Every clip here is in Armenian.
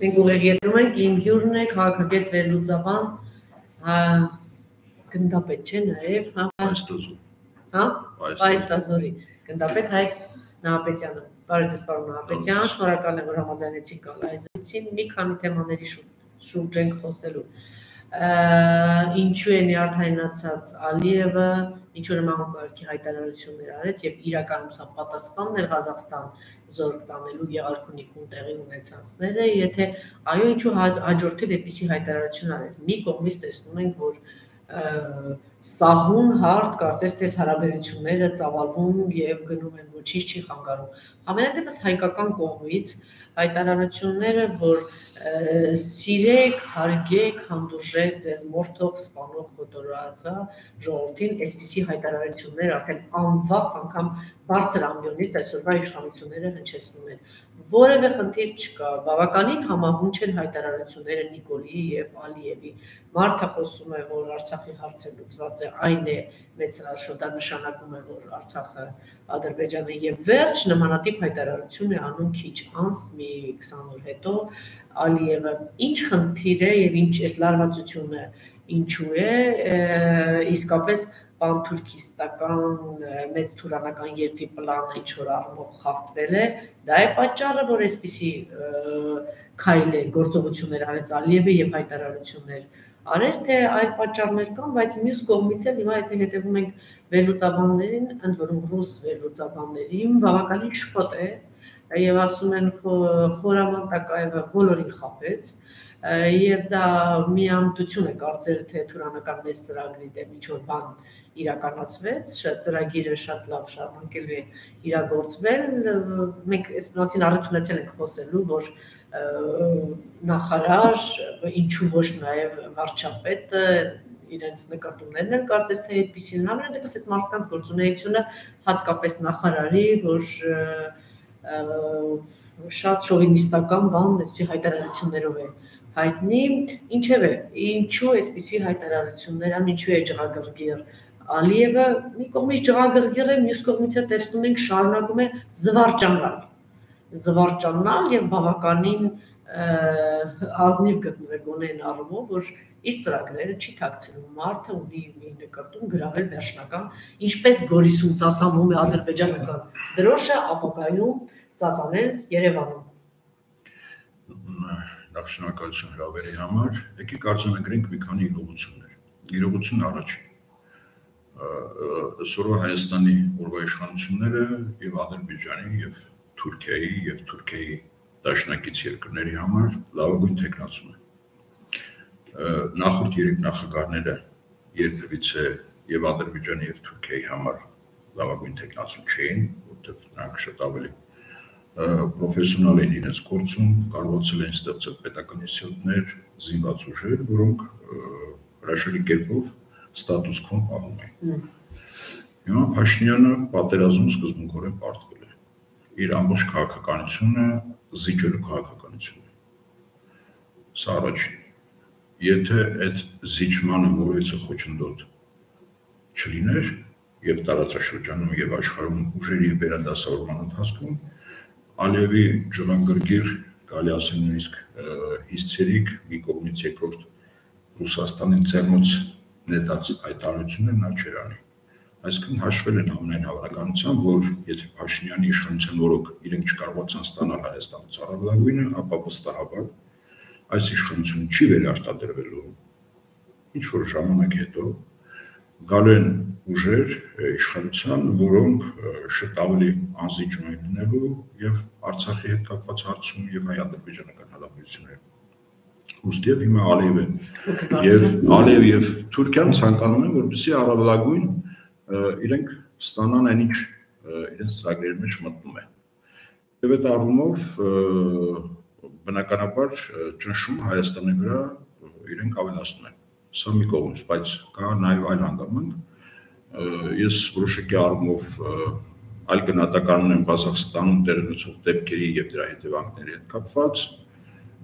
Մենք ուղիղ եթերում ենք, իմ հյուրն է քաղաքագետ Վերլուծաբան, հա գնդապետ չէ նաև, հա Պայստազոր։ հա Պայստազորի գնդապետ Հայկ Նահապետյանը։ Բարև ձեզ, պարոն Նահապետյան, շնորհակալ եմ, որ համաձայնեցիք գալ այզեցին։ Մի քանի թեմաների շուրջ ենք խոսելու ինչու է նյարդայնացած Ալիևը, ինչու նման կարգի հայտարարություններ արեց եւ իրականում սա պատասխանն էր Ղազախստան զորք տանելու Եղարքունիքում տեղի ունեցածները, եթե այո, ինչու հաջորդիվ այդպիսի հայտարարություն արեց։ Մի կողմից տեսնում ենք, որ սահուն հարթ կարծես թե հարաբերությունները ծավալվում եւ գնում են ոչինչ չի խանգարում։ Ամենատեպս հայկական կողմից հայտարարությունները, որ սիրեք, հարգեք, հանդուրժեք ձեզ մորթող սպանող կոտորած, հա, ժողովրդին այսպիսի հայտարարություններ արդեն անվախ անգամ բարձր ամբիոնից այսօրվա իշխանությունները հնչեցնում են որևէ խնդիր չկա։ Բավականին համահունչ են հայտարարությունները Նիկոլի եւ Ալիևի։ Մարդը խոսում է, որ Արցախի հարցը լուծված է, այն է մեծ հաշվով դա նշանակում է, որ Արցախը Ադրբեջանը եւ վերջ նմանատիպ հայտարարություն է անում քիչ անց մի 20 օր հետո Ալիևը։ Ինչ խնդիր է եւ ինչ է լարվածությունը ինչու է իսկապես պանթուրքիստական մեծ թուրանական երկրի պլանը ինչ որ առումով խախտվել է, դա է պատճառը, որ այսպիսի քայլ է գործողություններ արեց Ալիևը եւ հայտարարություններ արեց, թե այլ պատճառներ կան, բայց մյուս կողմից էլ հիմա եթե հետևում ենք վերլուծաբաններին, ընդ որում ռուս վերլուծաբաններին, բավականին շփոթ է եւ ասում են խորաման տակայևը բոլորին խապեց եւ դա միամտություն է կարծել թե թուրանական մեծ ծրագրի դեմ ինչ որ բան իրականացվեց, ծրագիրը շատ լավ շարունակելու է իրագործվել։ Մենք այս մասին առիթ ունեցել ենք խոսելու, որ նախարար, ինչու ոչ նաև վարչապետը իրենց նկատումներն են կարծես թե այդպեսին համեն դեպս այդ մարդկանց գործունեությունը հատկապես նախարարի, որ շատ շովինիստական բան այսպիսի հայտարարություններով է հայտնի, ինչևէ, ինչու այսպիսի հայտարարություններ ան, ինչու է ջղագրգիռ Ալիևը մի կողմից ջղագրգիռ է, մյուս կողմից է տեսնում ենք շարունակում է զվարճանալ։ Զվարճանալ եւ բավականին ազնիվ գտնվում է գոնեն առումով, որ իր ծրագրերը չի ཐակցնում։ Մարդը ունի մի նկատում գրավել վերջնական, ինչպես Գորիսում ծածանվում է ադրբեջանական դրոշը, ապակայում ծածանել Երևանում։ Նախ շնորհակալություն հրավերի համար։ Եկեք արձանագրենք մի քանի իրողություններ։ Իրողություն առաջին սորո Հայաստանի օրվա իշխանությունները եւ Ադրբեջանի եւ Թուրքիայի եւ Թուրքիայի դաշնակից երկրների համար լավագույն տեխնացում է։ Նախորդ երեք նախագահները երբևիցե եւ Ադրբեջանի եւ Թուրքիայի համար լավագույն տեխնացում չէին, որտեղ նրանք շատ ավելի պրոֆեսիոնալ են իրենց գործում, կարողացել են ստեղծել պետական ինստիտուտներ, զինված ուժեր, որոնք հրաշալի կերպով ստատուս քո պահում են։ Հիմա Փաշինյանը պատերազմում սկզբունքորեն պարտվել է։ Իր ամբողջ քաղաքականությունը զիջելու քաղաքականություն է։ Սա առաջին։ Եթե այդ զիջմանը որևիցե խոչընդոտ չլիներ եւ տարածաշրջանում եւ աշխարհում ուժերի վերադասավորման ընթացքում Ալիևի ջղանգրգիր գալի ասեն նույնիսկ հիսցերիկ մի կողմից երկրորդ Ռուսաստանի ցերմոց նետած այդ արությունները նա չեր անի։ Այսինքն հաշվել են ամենայն հավանականությամբ, որ եթե Փաշինյանի իշխանության օրոք իրենք չկարողացան ստանալ Հայաստանից առավելագույնը, ապա վստահաբար այս իշխանությունը չի վերարտադրվելու ինչ որ ժամանակ հետո գալու են ուժեր իշխանության, որոնք շատ ավելի անզիջում են լինելու եւ Արցախի հետ կապված հարցում եւ հայ-ադրբեջանական հարաբերություններում Ոստիև հիմա Ալիև է։ Եվ Ալիև եւ Թուրքիան ցանկանում են, որպեսզի առավելագույն իրենք ստանան այնինչ իրենց ծրագրերի մեջ մտնում է։ Եվ այդ առումով բնականաբար ճնշում Հայաստանի վրա իրենք ավելացնում են։ Սա մի կողմից, բայց կա նաև այլ հանգամանք։ Ես որոշակի առումով այլ գնահատական ունեմ Ղազախստանում տեղ ունեցող դեպքերի եւ դրա հետևանքների հետ կապված,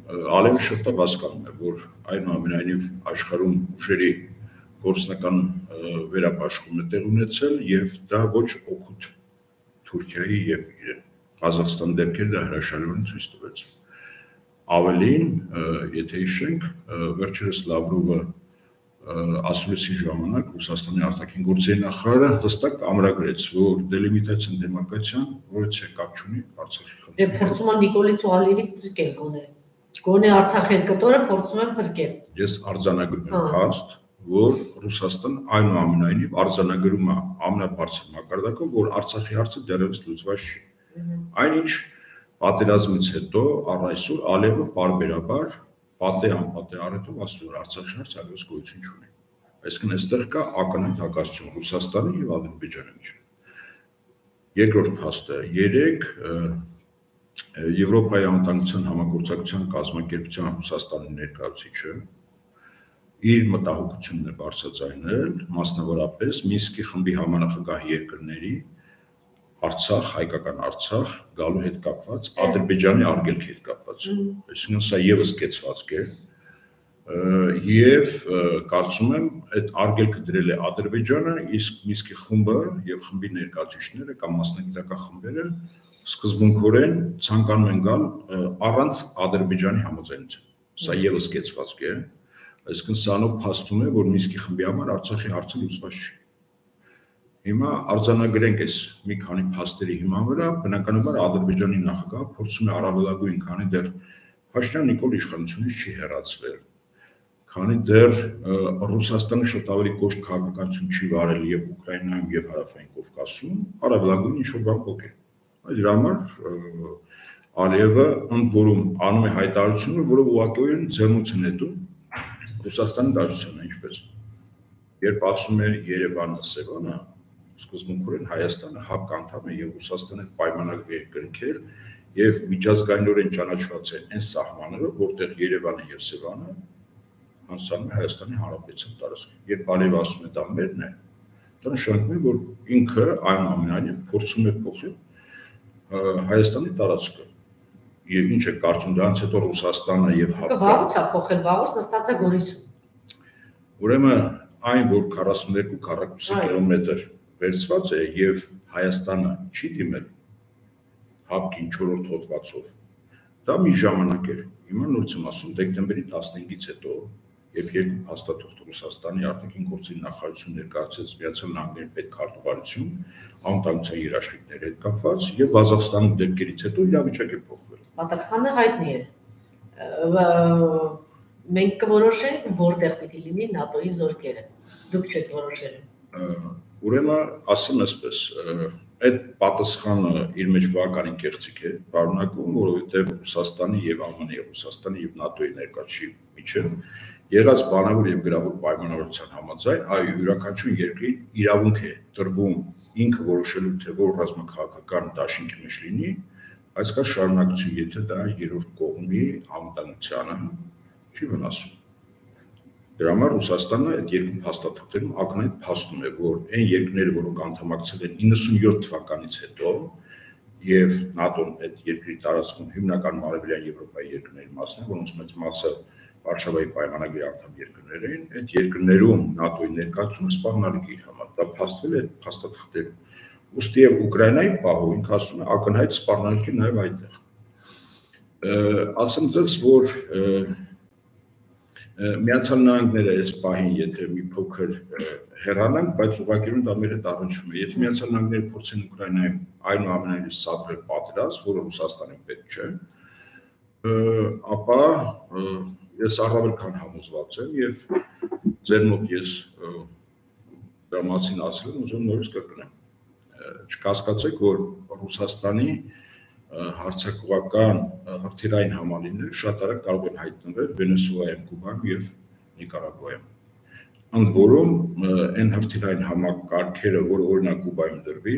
Ալեմ շուտը հասկանում է, որ այնուամենայնիվ աշխարհում ուժերի գործնական վերապաշխում է տեղ ունեցել եւ դա ոչ օգուտ Թուրքիայի եւ Ղազախստան դեպքերը հրաշալիորեն ցույց տվեց։ Ավելին, եթե հիշենք, վերջերս Լավրովը ասուլիսի ժամանակ Ռուսաստանի արտաքին գործերի նախարարը հստակ ամրագրեց, որ դելիմիտացիան դեմարկացիան որից կապ չունի Արցախի խնդրի։ Դե փորձում են Նիկոլի Ծուալիևից փրկել գոնե։ Գոնե Արցախի կտորը փորձում են փրկել։ Ես արձանագրում եմ փաստ, որ Ռուսաստան այնուամենայնիվ արձանագրում է ամենաբարձր մակարդակով, որ Արցախի հարցը դեռևս լուծված չի։ Այնինչ պատերազմից հետո առ այսօր Ալիևը բարբերաբար պատե անպատե արետով ասում որ Արցախի հարցը այլևս գոյություն չունի։ Այսինքն այստեղ կա ակնհայտ հակասություն Ռուսաստանի եւ Ադրբեջանի միջեւ։ Երկրորդ փաստը 3 Եվրոպայի անվտանգության համագործակցության կազմակերպության Ռուսաստանի ներկայացուցիչը իր մտահոգությունն է բարձրացնել մասնավորապես Մինսկի խմբի համանախագահ երկրների Արցախ, հայկական Արցախ գալու հետ կապված, Ադրբեջանի արգելքի հետ կապված։ Այսինքն սա եւս կեցվածք է։ Եվ կարծում եմ այդ արգելքը դրել է Ադրբեջանը, իսկ Միսկի խումբը եւ խմբի ներկայացուցիչները կամ մասնագիտական խմբերը սկզբունքորեն ցանկանում են գալ առանց Ադրբեջանի համաձայնության։ Սա եւս կեցվածք է։ Այսինքն սանով փաստում է, որ Միսկի խմբի համար Արցախի հարցը լուծված չի։ Հիմա արձանագրենք այս մի քանի փաստերի հիման վրա, բնականաբար Ադրբեջանի նախագահը փորձում է առավելագույն, քանի դեռ Փաշինյան Նիկոլ իշխանությունից չի հեռացվել, քանի դեռ Ռուսաստանը շատ ավելի կոշտ քաղաքականություն չի վարել եւ Ուկրաինայում եւ Հարավային Կովկասում, առավելագույն ինչ որ բան փոքր։ Այդ դրա համար Ալիևը ընդ որում անում է հայտարարությունը, որը ուղղակիորեն ձեռնություն է դու Ռուսաստանի դաշնությանը, ինչպես երբ ասում է Երևանը, Սևանը, սկզբունքորեն Հայաստանը հապկ անդամ է եւ Ռուսաստանը պայմանագրի է կրկել եւ միջազգայինորեն ճանաչված են այն սահմանները, որտեղ Երևանը եւ Սևանը անցանում է Հայաստանի Հանրապետության տարածքում։ Երբ Ալիև ասում է դա մերն է, դա նշանակում է, որ ինքը այնուամենայնիվ փորձում է փոխել Հայաստանի տարածքը եւ ինչ է կարծում դրանից հետո Ռուսաստանը եւ ՀԱՊԿ վաղուց է փոխել, վաղուց նստած է Գորիսում։ Ուրեմն այն որ 42 քառակուսի կիլոմետր վերցված է եւ Հայաստանը չի դիմել հապկին 4-րդ հոդվածով։ Դա մի ժամանակ էր։ Հիմա նորից եմ ասում դեկտեմբերի 15-ից հետո, երբ երկու հաստատող Ռուսաստանի արտաքին գործերի նախարարություն ներկայացրեց Միացյալ Նահանգների պետքարտուղարություն անտանության երաշխիքների հետ կապված եւ Ղազախստանի դեպքերից հետո իրավիճակը փոխվել։ Պատասխանը հայտնի է։ Մենք կորոշենք որտեղ պիտի լինի ՆԱՏՕ-ի զորքերը։ Դուք չեք որոշել Ուրեմն ասեմ այսպես, այդ պատասխանը իր մեջ բավականին կեղծիք է, բարունակում, որովհետև Ռուսաստանի եւ ԱՄՆ-ի, Ռուսաստանի եւ ՆԱՏՕ-ի ներկայացի միջև եղած բանավոր եւ գրավոր պայմանավորության համաձայն, այ յուրաքանչյուր երկրի իրավունք է տրվում ինքը որոշելու թե որ ռազմաքաղաքական դաշինքի մեջ լինի, այս կա շարունակություն, եթե դա երրորդ կողմի անվտանգությանը չի վնասում։ Դրա համար Ռուսաստանը այդ երկու փաստաթղթերում ակնհայտ փաստում է, որ այն երկրները, որոնք անդամակցել են 97 թվականից հետո եւ ՆԱՏՕ-ն այդ երկրի տարածքում հիմնական մարևելյան Եվրոպայի երկրների մասն է, որոնց մեծ մասը Վարշավայի պայմանագրի անդամ երկրներ էին, այդ երկրներում ՆԱՏՕ-ի ներկայացումը սպառնալիք իր համար։ Դա փաստվել է փաստաթղթերում։ Ոստի եւ Ուկրաինայի պահով ինքը ասում է ակնհայտ սպառնալիք է նաեւ այդտեղ։ Ասեմ դες, որ Միացյալ Նահանգները այս պահին եթե մի փոքր հեռանանք, բայց ուղղակիորեն դա մեր հետ առնչվում է։ Եթե Միացյալ Նահանգները փորձեն Ուկրաինայում այնուամենայնիվ սադրել պատերազմ, որը Ռուսաստանին պետք չէ, ապա ես առավել քան համոզված եմ եւ ձեր մոտ ես դրամացին ասել եմ, ուզում նորից կրկնեմ։ Չկասկածեք, որ Ռուսաստանի հարցակողական հրթիռային համալիրներ շատ արագ կարող են հայտնվել Վենեսուելայում, Կուբայում եւ Նիկարագուայում։ Ընդ որում այն հրթիռային համակարգերը, որ օրինակ Կուբայում դրվի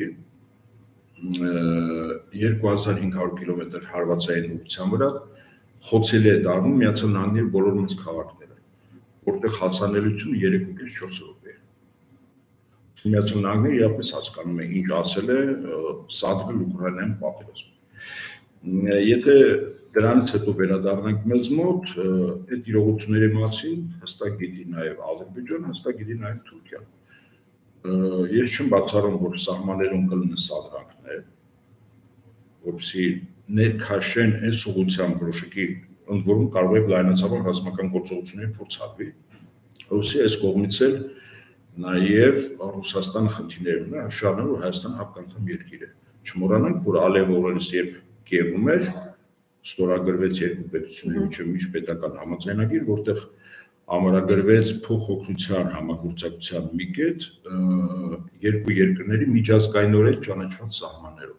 2500 կիլոմետր հարվածային ուղղության վրա խոցելի է դառնում Միացյալ Նահանգների բոլոր մեծ քաղաքները, որտեղ հասանելիությունը 3.5-4 րոպե է։ Միացյալ Նահանգները իրապես հասկանում է ինչ ասել է սադրել Ուկրաինայում պատերազմ։ Եթե դրանից հետո վերադառնանք մեզ մոտ, այդ իրողությունների մասին հստակ գիտի նաև Ադրբեջանը, հստակ գիտի նաև Թուրքիան։ Ես չեմ բացառում, որ սահմաններում կլինեն սադրանքներ, որպեսզի ներքաշեն այս ուղղությամբ որոշակի ընդ որում կարող է լայնացավար ռազմական գործողությունների փորձարկվի։ Ռուսիա այս կողմից էլ նաև Ռուսաստանը խնդիրներ ունի, հաշվառնելով Հայաստանը հապկանդամ երկիր է։ Չմոռանանք, որ Ալև օրերս երբ Կիևում էր, ստորագրվեց երկու պետությունների միջև միջպետական համաձայնագիր, որտեղ ամրագրվեց փոխօգնության համագործակցության մի կետ երկու երկրների միջազգայինորեն ճանաչված սահմաններով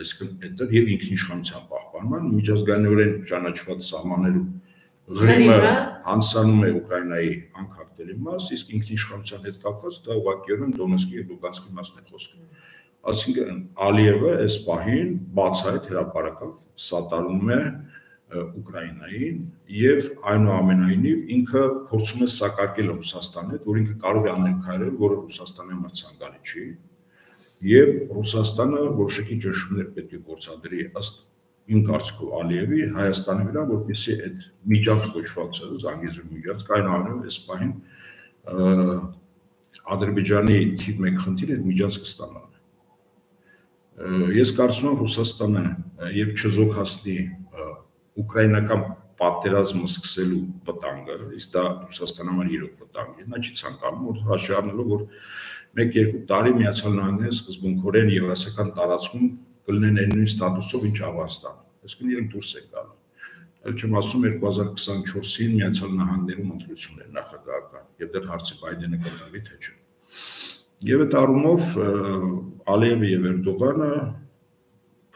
այսինքն այդտեղ եւ ինքնիշխանության պահպանման միջազգայինորեն ճանաչված սահմաններում Ղրիմը հանցանում է Ուկրաինայի անկախտելի մաս, իսկ ինքնիշխանության հետ կապված դա ուղղակիորեն Դոնեցկի եւ Լուգանսկի մասն է խոսքը։ Այսինքն Ալիևը այս պահին բացահայտ հրաապարակավ սատարում է Ուկրաինային եւ այնուամենայնիվ ինքը փորձում է սակարկել Ռուսաստանի հետ, որ ինքը կարող է անել քայլեր, որը Ռուսաստանի համար ցանկալի չի, եւ Ռուսաստանը որոշակի ճնշումներ պետք է գործադրի ըստ իմ կարծիքով Ալիևի Հայաստանի վրա, որպեսզի այդ միջանց կոչված Զանգեզուրի միջանց կայնանալու այս պահին Ադրբեջանի թիվ 1 խնդիրը այդ միջանցքը ստանալն է։ Ես կարծում եմ Ռուսաստանը եւ չզոքացնի ուկրաինական պատերազմը սկսելու վտանգը, իսկ դա Ռուսաստանի համար իրոք վտանգ է։ Նա չի ցանկանում որ հաշվի առնելով որ 1-2 տարի Միացյալ Նահանգները սկզբունքորեն եվրասիական տարածքում կլինեն նույն ստատուսով ինչ Ավաստանը։ Այսինքն իրենք դուրս են գալու։ չեմ ասում 2024-ին Միացյալ Նահանգներում ընտրություններ նախագահական, եւ դեռ հարցը Բայդենը կընտրվի թե չէ։ Եվ այդ առումով Ալիևը եւ Էրդողանը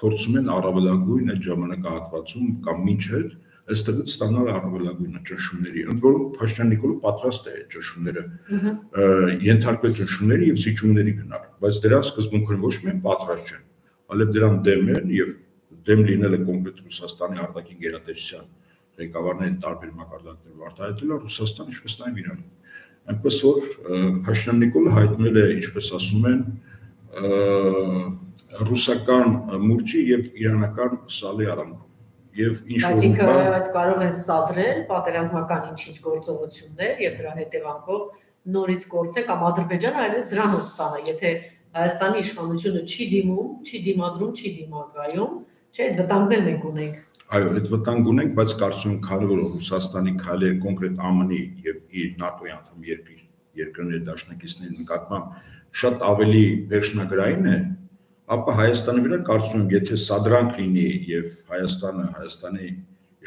փորձում են առավելագույն այդ ժամանակահատվածում կամ մինչև այստեղից ստանալ առավելագույնը ճնշումների։ Ընդ որում Փաշտյան Նիկոլը պատրաստ է ճնշումները ենթարկվել ճնշումների եւ սիճումների գնալ, բայց դրա սկզբունքորեն ոչ միայն պատրաստ չեն, այլև դրան դեմ են եւ դեմ լինելը կոնկրետ Ռուսաստանի արտաքին գերատեսչության ղեկավարների տարբեր մակարդակներով արտահայտել է Ռուսաստան ինչպես նաև Իրանը։ Այնպես որ Փաշտյան Նիկոլը հայտնել է, ինչպես ասում են, ռուսական մուրճի եւ իրանական սալի արանքում եւ ինչ որ ինքը բայց կարող են սադրել պատերազմական ինչ-ինչ գործողություններ եւ դրա հետևանքով նորից կորցնել կամ Ադրբեջանը այլև դրանով ստանա եթե Հայաստանի իշխանությունը չի դիմում, չի դիմադրում, չի դիմակայում, չէ, այդ վտանգներն ենք ունենք։ Այո, այդ վտանգ ունենք, բայց կարծում եմ քանի որ Ռուսաստանի քայլերը կոնկրետ ԱՄՆ-ի եւ իր ՆԱՏՕ-ի անդամ երկիր երկրների դաշնակիցների նկատմամբ շատ ավելի վերջնագրային է, ապա Հայաստանի վրա կարծում եմ, եթե սադրանք լինի եւ Հայաստանը, Հայաստանի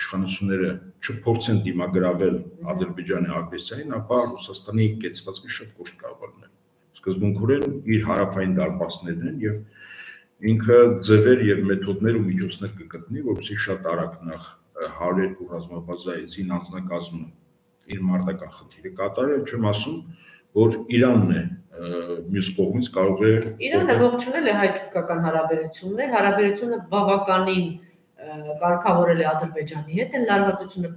իշխանությունները չփորձեն դիմագրավել Ադրբեջանի ագրեսիային, ապա Ռուսաստանի կեցվածքը շատ կոշտ կարող լինել։ Սկզբունքորեն իր հարավային դարպասներն են եւ ինքը ձևեր եւ մեթոդներ ու միջոցներ կգտնի, որովհետեւ շատ արագ նախ 102 ռազմաբազայից անձնակազմը իր մարտական խնդիրը կատարել, չեմ ասում, որ Իրանն է մյուս կողմից կարող է Իրանը ողջունել է հայ-թուրքական հարաբերություններ, հարաբերությունը բավականին կարգավորել է Ադրբեջանի հետ, այն լարվածությունը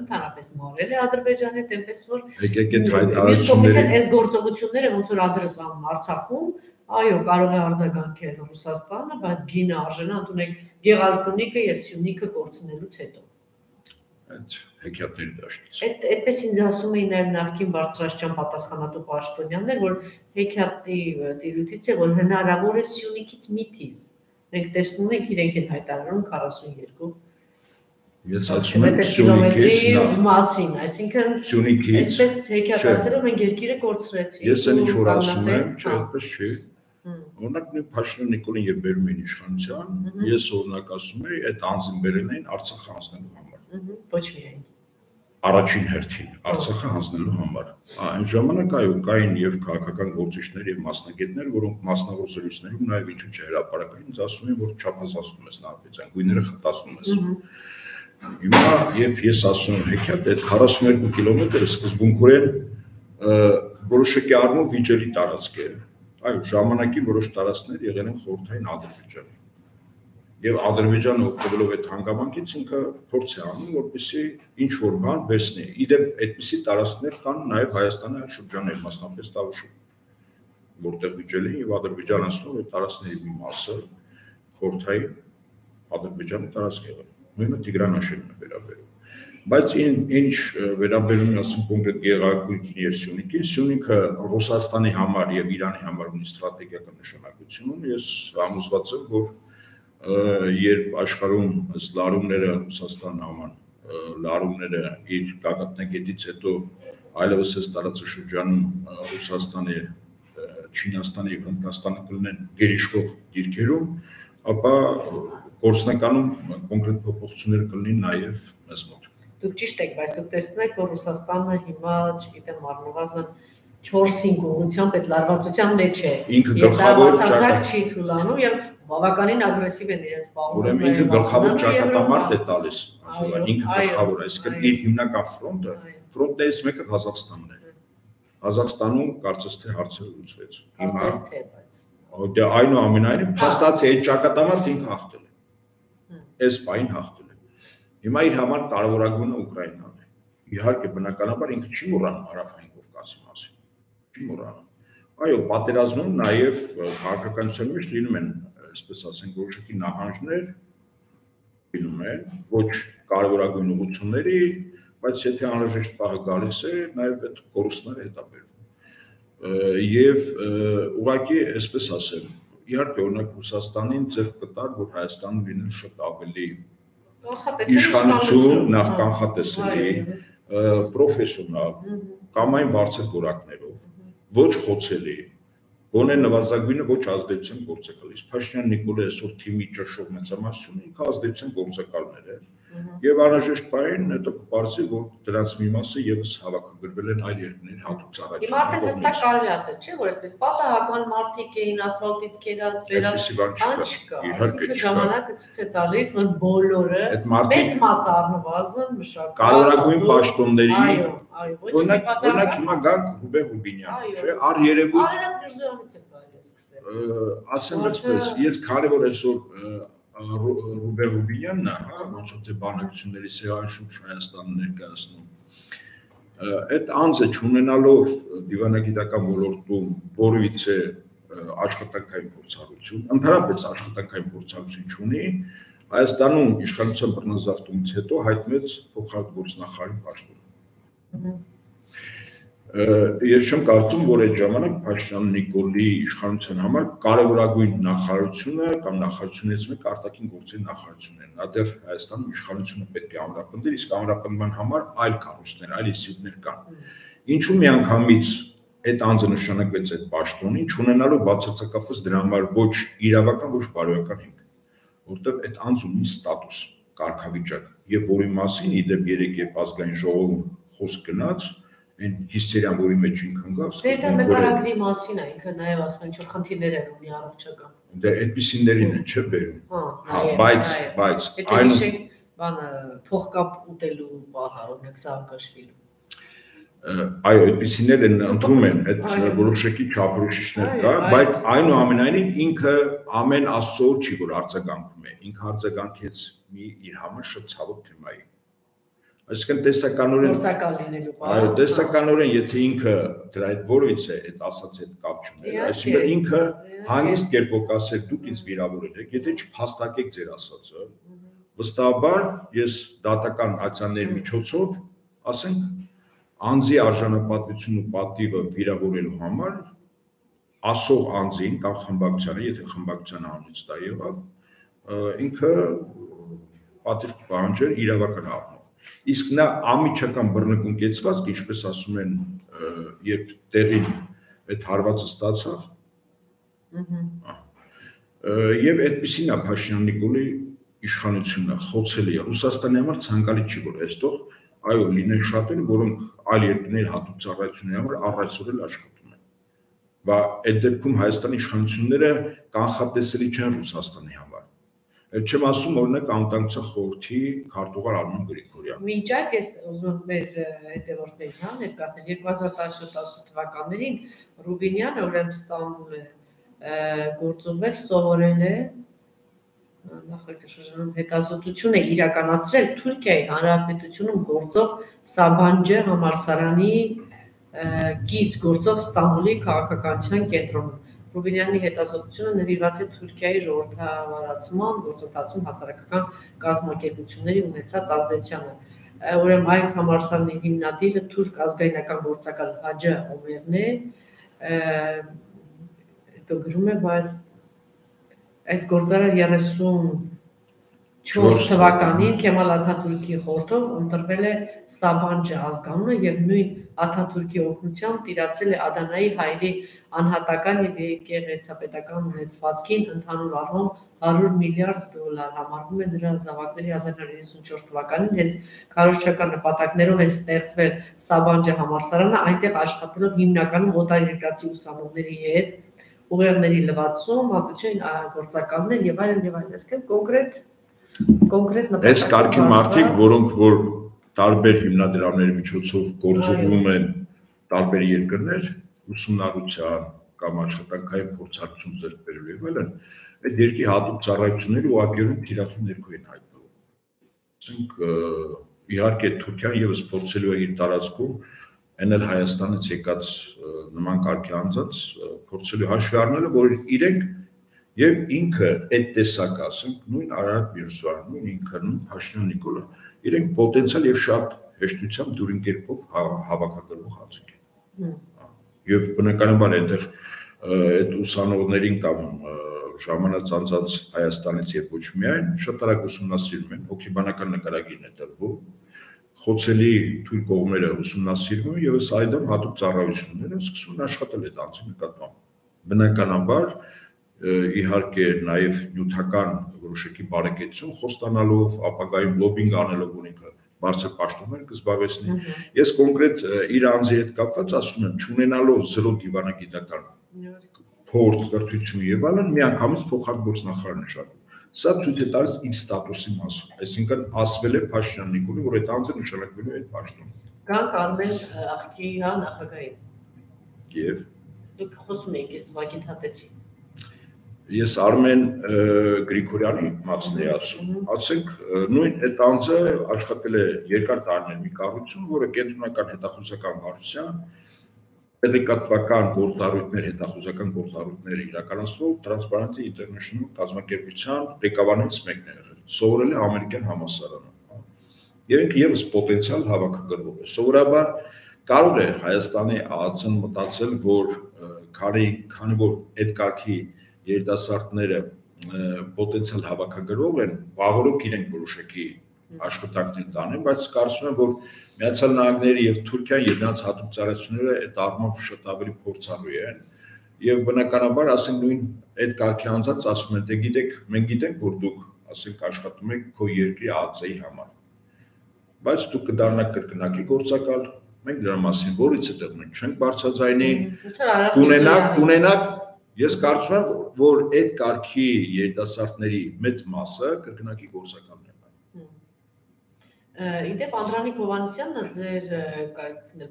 ընդհանրապես նորել է Ադրբեջանի հետ, այնպես որ եկեք այդ հայտարարությունները այս գործողությունները ոնց որ Ադրբեջանում Արցախում այո կարող է արձագանքել Ռուսաստանը, բայց գինը արժանա ընդունեք Գեղարքունիքը եւ Սյունիքը կորցնելուց հետո այդ հեքիաթների դաշտից։ Այդ այդպես ինձ ասում էին նաև նախկին բարձրաստիճան պատասխանատու պաշտոնյաներ, որ հեքիաթի դիրույթից է, որ հնարավոր է Սյունիքից միթից։ Մենք տեսնում ենք իրենք են հայտարարում 42 Ես ասում եմ Սյունիքից մասին, այսինքն Սյունիքից այսպես հեքիաթ ասելով մենք երկիրը կորցրեցինք։ Ես այն ինչ որ ասում եմ, չէ, այդպես չի։ Օրինակ նույն Փաշինյան Նիկոլին երբ բերում էին իշխանության, ես օրինակ ասում եի, այդ անձին բերել էին Արցախ հանձնելու համար ոչ միայն առաջին հերթին Արցախը հանձնելու համար։ Այն ժամանակ այո կային եւ քաղաքական գործիչներ եւ մասնագետներ, որոնք մասնավոր զրույցներում նաեւ ինչու՞ չէ հրաապարակային ինձ ասում են, որ չափազանցնում ես նահապետյան, գույները խտացնում ես։ Հիմա երբ ես ասում եմ հեքիաթ, այդ 42 կիլոմետրը սկզբունքորեն որոշակի առումով վիճելի տարածք է։ Այո, ժամանակի որոշ տարածքներ եղել են խորհրդային Ադրբեջանի եւ Ադրբեջանը օգտվելով այդ հանգամանքից ինքը փորձ է անում, որպեսզի ինչ որ բան վերցնի։ Իդեպ այդպիսի տարածքներ կան նաեւ Հայաստանի այլ շրջաններ, մասնապես Տավուշում, որտեղ վիճել են եւ Ադրբեջանը ասում է տարածքների մի մասը խորթայի Ադրբեջանի տարածք եղել։ Նույնը Տիգրանաշենն է վերաբերում։ Բայց ինչ վերաբերում է ասում կոնկրետ Գեղարքույրքին եւ Սյունիքին, Սյունիքը Ռուսաստանի համար եւ Իրանի համար ունի ստրատեգիական նշանակություն, ես համոզված եմ, որ երբ աշխարհում ըստ լարումները Ռուսաստան աման լարումները իր գագաթնակետից հետո այլևս այս տարածաշրջանում Ռուսաստանի, Չինաստանի եւ Հնդկաստանը կլինեն գերիշխող դիրքերում, ապա գործնականում կոնկրետ փոփոխություններ կլինեն նաև մեզ մոտ։ Դուք ճիշտ եք, բայց դուք տեսնում եք, որ Ռուսաստանը հիմա, չգիտեմ, առնվազն 4-5 ուղղությամբ այդ լարվածության մեջ է։ Ինքը գլխավոր ճակատ չի թույլանում եւ բավականին ագրեսիվ են իրենց պահում։ Ուրեմն ինքը գլխավոր ճակատամարտ է տալիս, ասում ինքը գլխավոր, այսինքն իր հիմնական ֆրոնտը, ֆրոնտներից մեկը Ղազախստանն է։ Ղազախստանում կարծես թե հարցը լուծվեց։ Հիմա կարծես թե, բայց Դե այնուամենայնիվ փաստացի այդ ճակատամարտ ինքը հաղթել է։ Այս պայն հաղթել է։ Հիմա իր համար կարևորագույնը Ուկրաինան է։ Իհարկե բնականաբար ինքը չի մոռանում հարավային Կովկասի մասին։ Չի մոռանում։ Այո, պատերազմում նաև քաղաքականության մեջ լինում են, այսպես ասենք, որոշակի նահանջներ լինում են, ոչ կարևորագույն ուղղությունների, բայց եթե անհրաժեշտ պահը գալիս է, նաև այդ կորուստները հետապերվում եւ ուղղակի այսպես ասեմ իհարկե օրինակ Ռուսաստանին ձեր կտար որ Հայաստանը լինել շատ ավելի իշխանություն նախ կանխատեսելի պրոֆեսիոնալ կամ այն բարձր որակներով ոչ խոցելի գոնե նվազագույնը ոչ ազդեցություն գործակալից Փաշինյան Նիկոլը այսօր թիմի ճշող մեծամասնություն ինքը ազդեցություն գործակալներ է Եվ անհրաժեշտ բան հետո կբարձի, որ դրանց մի մասը եւս հավաքագրվել են այլ երկրների հատուկ ծառայությունների։ Հիմա արդեն հստակ կարելի ասել, չէ՞, որ այսպես պատահական մարտիկ էին ասֆալտից կերած, վերած, բան չկա։ Իհարկե չկա։ Ժամանակը ցույց է տալիս, որ բոլորը մեծ մասը առնվազն մշակած կարևորագույն պաշտոնների Այո, այո, ոչ օրինակ օրինակ հիմա գանք Ռուբե Ռուբինյան, չէ՞, առ երևույթ Արարատ Միրզոյանից է կարելի սկսել։ Ասեմ այսպես, ես կարևոր այսօր Ռուբեր Ռուբինյանն է, հա, ոնց որ թե բանակցությունների սեղան շուրջ Հայաստանը ներկայացնում։ Այդ անձը ճանենալով դիվանագիտական ոլորտում որևիցե աշխատանքային փորձառություն, ընդհանրապես աշխատանքային փորձառություն չունի, Հայաստանում իշխանության բռնազավթումից հետո հայտնվեց փոխհատգործնախարարի պաշտոն ես չեմ կարծում, որ այդ ժամանակ Փաշինյան Նիկոլի իշխանության համար կարևորագույն նախարարությունը կամ նախարարությունից մեկ արտաքին գործերի նախարարությունն է։ Նա դեռ Հայաստանում իշխանությունը պետք է ամրապնդել, իսկ ամրապնդման համար այլ կառույցներ, այլ ինստիտուտներ կան։ Ինչու միանգամից այդ անձը նշանակվեց այդ պաշտոնին, չունենալով բացարձակապես դրա համար ոչ իրավական, ոչ բարոյական հիմք, որտեղ այդ անձը ունի ստատուս, կարգավիճակ, եւ որի մասին իդեպ երեք երբ ազգային ժողովում խոսք գնաց, այն հիստերիան, որի մեջ ինքն գավ։ Դե դա նկարագրի մասին է, ինքը նաև ասում են ինչ-որ խնդիրներ են ունի առողջական։ Դե այդպիսիներին են չէ բերում։ Հա, բայց, բայց այն բանը փողկապ ուտելու պահը, օրինակ Սահակաշվիլի այո, այդպիսիներ են ընտրում են, այդ որոշակի չափորոշիչներ կա, բայց այնուամենայնիվ ինքը ամեն աստծո չի որ արձագանքում է։ Ինքը արձագանքեց մի իր համար շատ ցավոտ թեմայի Այսինքն տեսականորեն գործակալ լինելու բան։ Այո, տեսականորեն, եթե ինքը դրա այդ որից է այդ ասած այդ կապ չուներ, այսինքն ինքը հանգիստ կերպով կասեր դուք ինձ վիրավորել եք, եթե չփաստակեք ձեր ասածը, վստահաբար ես դատական ակցիաների միջոցով, ասենք, անձի արժանապատվությունն ու պատիվը վիրավորելու համար ասող անձին կամ խմբակցությանը, եթե խմբակցության անունից դա եղավ, ինքը պատիվ պահանջեր իրավական Իսկ նա ամիջական բռնկուն կեցվածք, ինչպես ասում են, երբ տեղին այդ հարվածը ստացավ, Եվ այդպեսին է Փաշինյան Նիկոլի իշխանությունը խոցելի է։ Ռուսաստանի համար ցանկալի չի որ այստեղ այո լինեն շատեր, որոնք այլ երկրների հատուկ ծառայությունների համար առայսօր էլ աշխատում են։ Բա այդ դեպքում Հայաստանի իշխանությունները կանխատեսելի չեն Ռուսաստանի համար Չեմ ասում օրինակ անտանցա խորհրդի քարտուղար Արմեն Գրիգորյան։ Մինչ այդ ես ուզում եմ մեր հետևորդներին հա ներկայացնել 2017 թվականներին Ռուբինյանը ուրեմն Ստամբուլ է գործունվել սովորել է նախագծաշրջանում հետազոտություն է իրականացրել Թուրքիայի Հանրապետությունում գործող Սաբանջե համալսարանի գից գործող Ստամբուլի քաղաքականության կենտրոնում Ռուբինյանի հետազոտությունը նվիրված է Թուրքիայի ժողովրդավարացման գործընթացում հասարակական կազմակերպությունների ունեցած ազդեցությանը։ Ուրեմն այս համալսարանի հիմնադիրը թուրք ազգայնական գործակալ Հաջա Օմերն է, հետո գրում է, բայց այս գործարը 30 4 թվականին Քեմալ Աթաթուրքի խորհրդով ընտրվել է Սաբանջը ազգանունը եւ նույն Աթաթուրքի օգնությամբ տիրացել է Ադանայի հայրի անհատական եւ եկեղեցապետական ունեցվածքին ընդհանուր առումով 100 միլիարդ դոլար համարվում է նրա զավակների 1994 թվականին հենց քարոշչական նպատակներով է ստեղծվել Սաբանջը համալսարանը այնտեղ աշխատելով հիմնականում օտարերկրացի ուսանողների հետ ուղեղների լվացում, ազդեցություն գործականներ եւ այլն եւ այլն, այսինքն կոնկրետ կոնկրետ նպատակ։ Այս կարգի մարդիկ, որոնք որ տարբեր հիմնադրամների միջոցով գործողում են տարբեր երկրներ, ուսումնառության կամ աշխատանքային փորձարկություն ձեռք բերելու եւ այլն, այդ երկի հատուկ ծառայությունները ուղղակիորեն թիրախի ներքո են հայտնվում։ Ասենք իհարկե Թուրքիան եւս փորձելու է իր տարածքում այն էլ Հայաստանից եկած նման կարգի անձած փորձելու հաշվի առնելը, որ իրենք Եվ ինքը այդ տեսակ ասենք նույն Արարատ Միրզոյան, նույն ինքը նույն Փաշինյան Նիկոլը, իրենք պոտենցիալ եւ շատ հեշտությամբ դուրին կերպով հա- հավաքագրող հացիկ են։ Եվ բնականաբար այնտեղ այդ ուսանողներին կամ ժամանած անցած Հայաստանից եւ ոչ միայն շատ արագ ուսումնասիրում են, հոգեբանական նկարագիրն է տրվում, խոցելի թույլ կողմերը ուսումնասիրվում եւ ըստ այդմ հատուկ ծառայությունները սկսում են աշխատել այդ անձի նկատմամբ։ Բնականաբար իհարկե նաև նյութական որոշակի բարեկեցություն խոստանալով, ապագայում լոբինգ անելով որ ինքը բարձր պաշտոններ կզբաղեցնի։ Ես կոնկրետ իր անձի հետ կապված ասում եմ, ճանենալով զրո դիվանագիտական փորձ, կրթություն եւ այլն, միանգամից փոխագործնախարար նշանակում։ Սա ցույց է տալիս իր ստատուսի մասը, այսինքն ասվել է Փաշինյան Նիկոլը, որ այդ անձը նշանակվելու է այդ պաշտոնում։ Գանք Արմեն Աղքիհա նախագահին։ Եվ դուք խոսում եք, ես վագիթատեցի ես Արմեն Գրիգորյանի մասն էի ասում։ Ասենք նույն այդ անձը աշխատել է երկար տարիներ մի կառույցում, որը կենտրոնական հետախուզական վարչության պետեկատվական գործառույթներ, հետախուզական գործառույթներ իրականացնող Transparency International կազմակերպության ղեկավարներից մեկն է եղել։ Սովորել է ամերիկյան համալսարանում։ Եվ ինքը եւս պոտենցիալ հավաքագրող է։ Սովորաբար կարող է Հայաստանի ԱԱՑ-ն մտածել, որ քանի քանի որ այդ կարգի երիտասարդները պոտենցիալ հավաքագրող են, բաղորոք իրենք որոշակի աշխատանքներ տանեն, բայց կարծում եմ, որ Միացյալ Նահանգները եւ Թուրքիան եւ նրանց հատուկ ծառայությունները այդ առումով շատ ավելի փորձառու են եւ բնականաբար ասենք նույն այդ կարգի անձած ասում են, դե գիտեք, մենք գիտենք, որ դուք ասենք աշխատում եք քո երկրի ԱԱՑ-ի համար։ Բայց դուք կդառնաք կրկնակի գործակալ, մենք դրա մասին որից է դեռ մենք չենք բարձրաձայնի, կունենաք, կունենաք Ես կարծում եմ, որ այդ կարգի երիտասարդների մեծ մասը կրկնակի գործականներ են։ Իդեպ Անդրանիկ Հովանեսյանը ձեր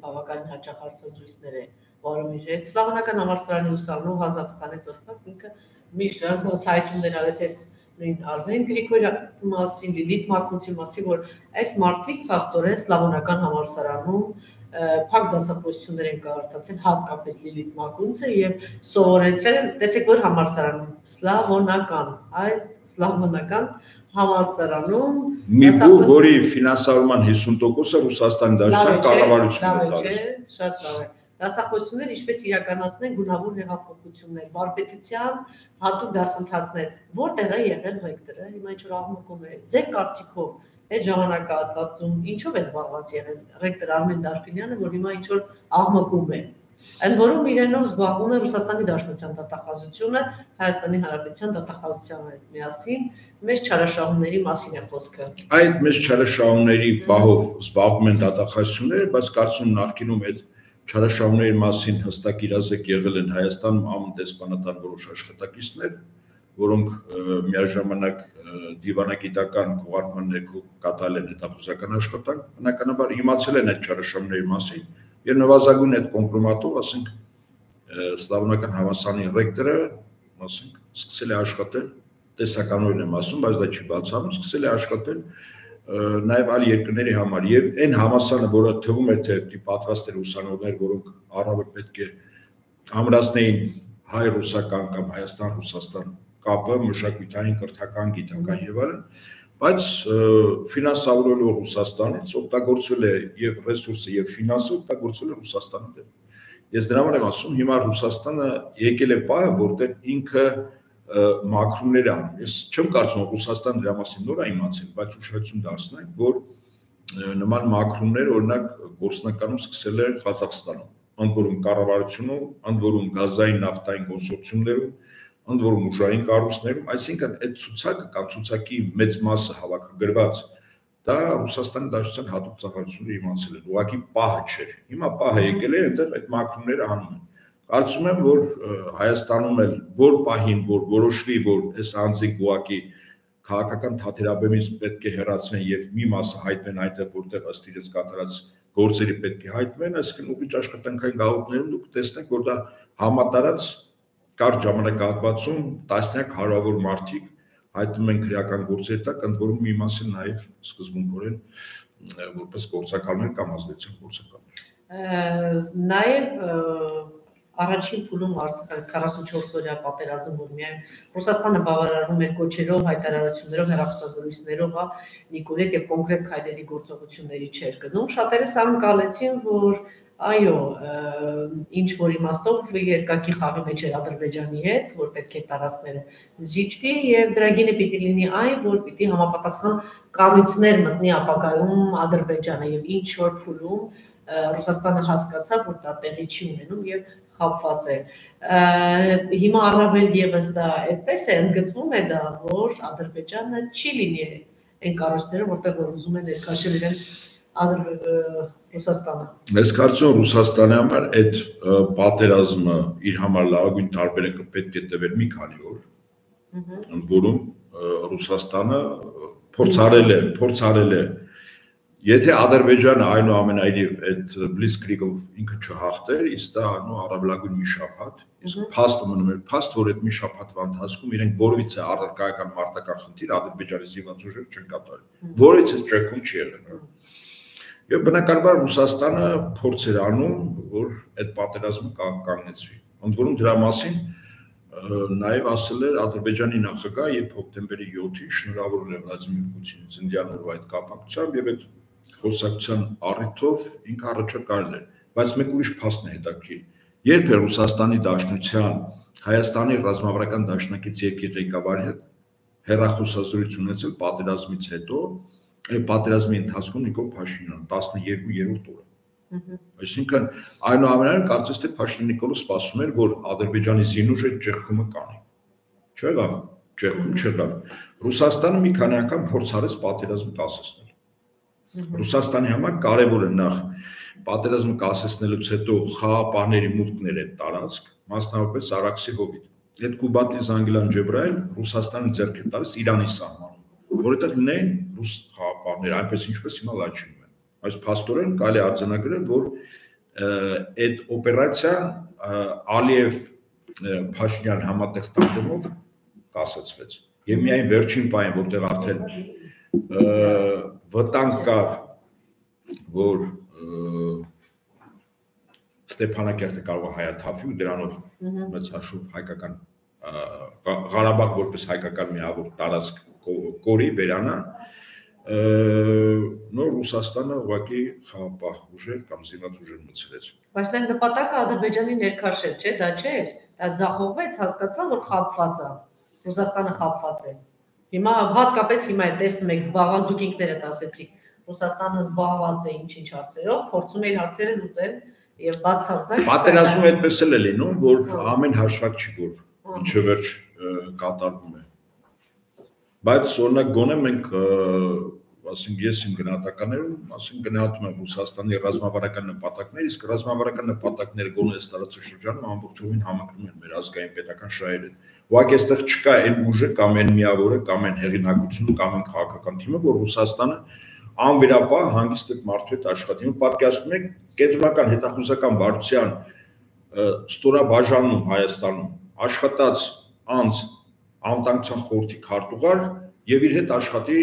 բավականին հաճախ հարցազրույցներ է վարում իր հետ սլավանական համալսարանի ուսանող Ղազախստանից ուրբաթ ինքը միշտ բացայտումներ արեց այս նույն Արմեն Գրիգորյանի մասին, Լիլիթ Մակունցի մասին, որ այս մարդիկ փաստորեն սլավանական համալսարանում փակ դասապոզիցիոններ են կարդացել հատկապես Լիլիթ Մակունցը եւ սովորեցել տեսեք որ համալսարանում սլավոնական այլ սլավոնական համալսարանում մի բու որի ֆինանսավորման 50%-ը Ռուսաստանի Դաշնության կառավարությունն է տալիս շատ լավ է դասախոսություններ ինչպես իրականացնել գունավոր հեղափոխություններ, բարբերության հատուկ դասընթացներ, որտեղ է եղել ռեկտորը, հիմա ինչ որ աղմկում է, ձեր կարծիքով այդ ժամանակահատվածում ինչով է զբաղված եղել ռեկտոր Արմեն Դարփինյանը, որ հիմա ինչ որ աղմկում է։ Ընդ որում իրենով զբաղվում է Ռուսաստանի Դաշնության դատախազությունը, Հայաստանի Հանրապետության դատախազության հետ միասին, մեծ չարաշահումների մասին է խոսքը։ Այդ մեծ չարաշահումների բահով զբաղվում են դատախազությունները, բայց կարծում նախկինում այդ չարաշահումների մասին հստակ իրազեկ եղել են Հայաստանում ԱՄՆ դեսպանատան որոշ աշխատակիցներ, որոնք միաժամանակ դիվանագիտական քողարկման ներքո կատարել են հետախուզական աշխատանք, բնականաբար իմացել են այդ չարաշահումների մասին եւ նվազագույն այդ կոմպրոմատով, ասենք սլավոնական համասանի ռեկտորը, ասենք, սկսել է աշխատել տեսականորեն եմ ասում, բայց դա չի բացառում, սկսել է աշխատել նաև այլ երկրների համար եւ այն համասանը, որը թվում է թե պատրաստել ուսանողներ, որոնք առավել պետք է ամրացնեին հայ-ռուսական կամ Հայաստան-Ռուսաստան կապը մշակութային, կրթական, գիտական եւ այլն, բայց ֆինանսավորելու Ռուսաստանից օգտագործել է եւ ռեսուրսը եւ ֆինանսը օգտագործել է Ռուսաստանը դեմ։ Ես դրա համար եմ ասում, հիմա Ռուսաստանը եկել է պահը, որտեղ ինքը մակրոներ անում։ Ես չեմ կարծում Ռուսաստան դրա մասին նոր է իմացել, բայց ուշադրություն դարձնենք, որ նման մակրոներ օրինակ գործնականում սկսել են Ղազախստանում, ընդ որում կառավարությունում, ընդ որում գազային նավթային կոնսորցիումներում, ընդ որում ուժային կառույցներում, այսինքն այդ ցուցակը կամ ցուցակի մեծ մասը հավաքագրված դա Ռուսաստանի Դաշնության հատուկ ծառայությունները իմացել են, ուղղակի պահը չէր։ Հիմա պահը եկել է, այնտեղ այդ մակրոները անում են։ Կարծում եմ, որ Հայաստանում էլ որ պահին, որ որոշվի, որ այս անձինք ուղղակի քաղաքական թաթերաբեմից պետք է հեռացնեն եւ մի մասը հայտնեն այնտեղ, որտեղ ըստ իրենց կատարած գործերի պետք է հայտնվեն, այսինքն ուղիղ աշխատանքային գաղութներում դուք տեսնեք, որ դա համատարած կարճ ժամանակահատվածում տասնյակ հարյուր մարդիկ հայտնում են քրեական գործերի տակ, ընդ որում մի մասը նաև սկզբունքորեն որպես գործակալներ կամ ազդեցիկ գործակալներ։ Նաև առաջին փուլում արցակալից 44 օրյա պատերազմ որ միայն Ռուսաստանը բավարարում էր կոչերով, հայտարարություններով, հերախոսազրույցներով, հա, Նիկոլետ եւ կոնկրետ քայլերի գործողությունների չէր գնում։ Շատերս անկալեցին, որ այո, ինչ որ իմաստով երկակի խաղի մեջ էր Ադրբեջանի հետ, որ պետք է տարածքները զիջվի եւ դրա գինը պիտի լինի այն, որ պիտի համապատասխան կառույցներ մտնի ապագայում Ադրբեջանը եւ ինչ որ փուլում Ռուսաստանը հասկացավ, որ դա տեղի չի ունենում եւ խապված է։ Հիմա առավել եւս դա այդպես է ընդգծվում է դա, որ Ադրբեջանը չի լինի այն կառույցները, որտեղ որ ուզում են ներկայացնել իրեն Ռուսաստանը։ Ես կարծում եմ Ռուսաստանի համար այդ պատերազմը իր համար լավագույն տարբերակը պետք է տևեր մի քանի օր։ Ընդ որում Ռուսաստանը փորձարել է, փորձարել է Եթե Ադրբեջանը այնուամենայնիվ այդ Blitzkrieg-ով ինքը չհաղթեր, իսկ դա նո առավելագույն մի շաբաթ, իսկ փաստը մնում էր փաստ, որ այդ մի շաբաթվա ընթացքում իրենք որևիցե առարկայական մարտական խնդիր Ադրբեջանի զինված ուժերը չեն կատարել։ Որից է ճեկում չի եղել։ Եվ բնականաբար Ռուսաստանը փորձ էր անում, որ այդ պատերազմը կանգնեցվի։ Ընդ որում դրա մասին նաև ասել էր Ադրբեջանի նախագահ եւ հոկտեմբերի 7-ին շնորհավորել է Վլադիմիր Պուտինին Զնդյանով այդ կապակցությամբ եւ այդ խոսակցության առիթով ինքը առաջակալել էր։ Բայց մեկ ուրիշ փաստն է հետաքրքիր։ Երբ է Ռուսաստանի Դաշնության Հայաստանի ռազմավարական դաշնակից երկի ղեկավարի հետ հերախոսազրույց ունեցել պատերազմից հետո, պատերազմի ընթացքում Նիկոլ Փաշինյանը 12-րդ օրը։ Այսինքն այնուամենայնիվ կարծես թե Փաշինյան Նիկոլը սպասում էր, որ Ադրբեջանի զինուժը ճեղքումը կանի։ Չեղավ, ճեղքում չեղավ։ Ռուսաստանը մի քանի անգամ փորձարեց պատերազմը կասեցնել։ Ռուսաստանի համար կարևոր է նախ պատերազմը կասեցնելուց հետո խաղապարների մուտքներ այդ տարածք, մասնավորապես Արաքսի հովիտ։ Այդ Կուբատի Զանգելան Ջեբրայել Ռուսաստանը ձեռք է տալիս Իրանի սահման որովհետև ունեն ռուս խաղապարներ, այնպես ինչպես հիմա լաչինում են։ Այս փաստորեն կարելի արձանագրել, որ այդ օպերացիան Ալիև Փաշինյան համատեղ տանդեմով կասեցվեց։ Եվ միայն վերջին պահին, որտեղ արդեն վտանգ կար, որ Ստեփանակերտը կարող է հայաթափի ու դրանով մեծ հաշվով հայկական Ղարաբաղ որպես հայկական միավոր տարածք կորի վերանա նոր Ռուսաստանը ուղղակի խաղապահ ուժեր կամ զինված ուժեր մցրեց։ Բայց դա նպատակը Ադրբեջանի ներքաշել չէ, դա չէ։ Դա ձախողվեց, հասկացա, որ խափված է։ Ռուսաստանը խափված է։ Հիմա հատկապես հիմա էլ տեսնում եք զբաղված դուք ինքներդ ասեցիք, Ռուսաստանը զբաղված է ինչ-ինչ հարցերով, փորձում էին հարցերը լուծել եւ բացարձակ Պատերազմում այդպես էլ է լինում, որ ամեն հաշվակ չի որ ինչը վերջ կատարվում է բայց օրինակ գոնե մենք ասենք ես իմ գնահատականներում, ասենք գնահատում եմ Ռուսաստանի ռազմավարական նպատակներ, իսկ ռազմավարական նպատակները գոնե այս տարածաշրջանում ամբողջովին համընկնում են մեր ազգային պետական շահերի հետ։ Ուղղակի այստեղ չկա այն ուժը կամ այն միավորը կամ այն հեղինակությունը կամ այն քաղաքական թիմը, որ Ռուսաստանը անվերապահ հանգիստ այդ մարդու հետ աշխատի։ Ու պատկերացնում եք կենտրոնական հետախուզական վարչության ստորաբաժանում Հայաստանում աշխատած անձ անվտանգության խորհրդի քարտուղար եւ իր հետ աշխատի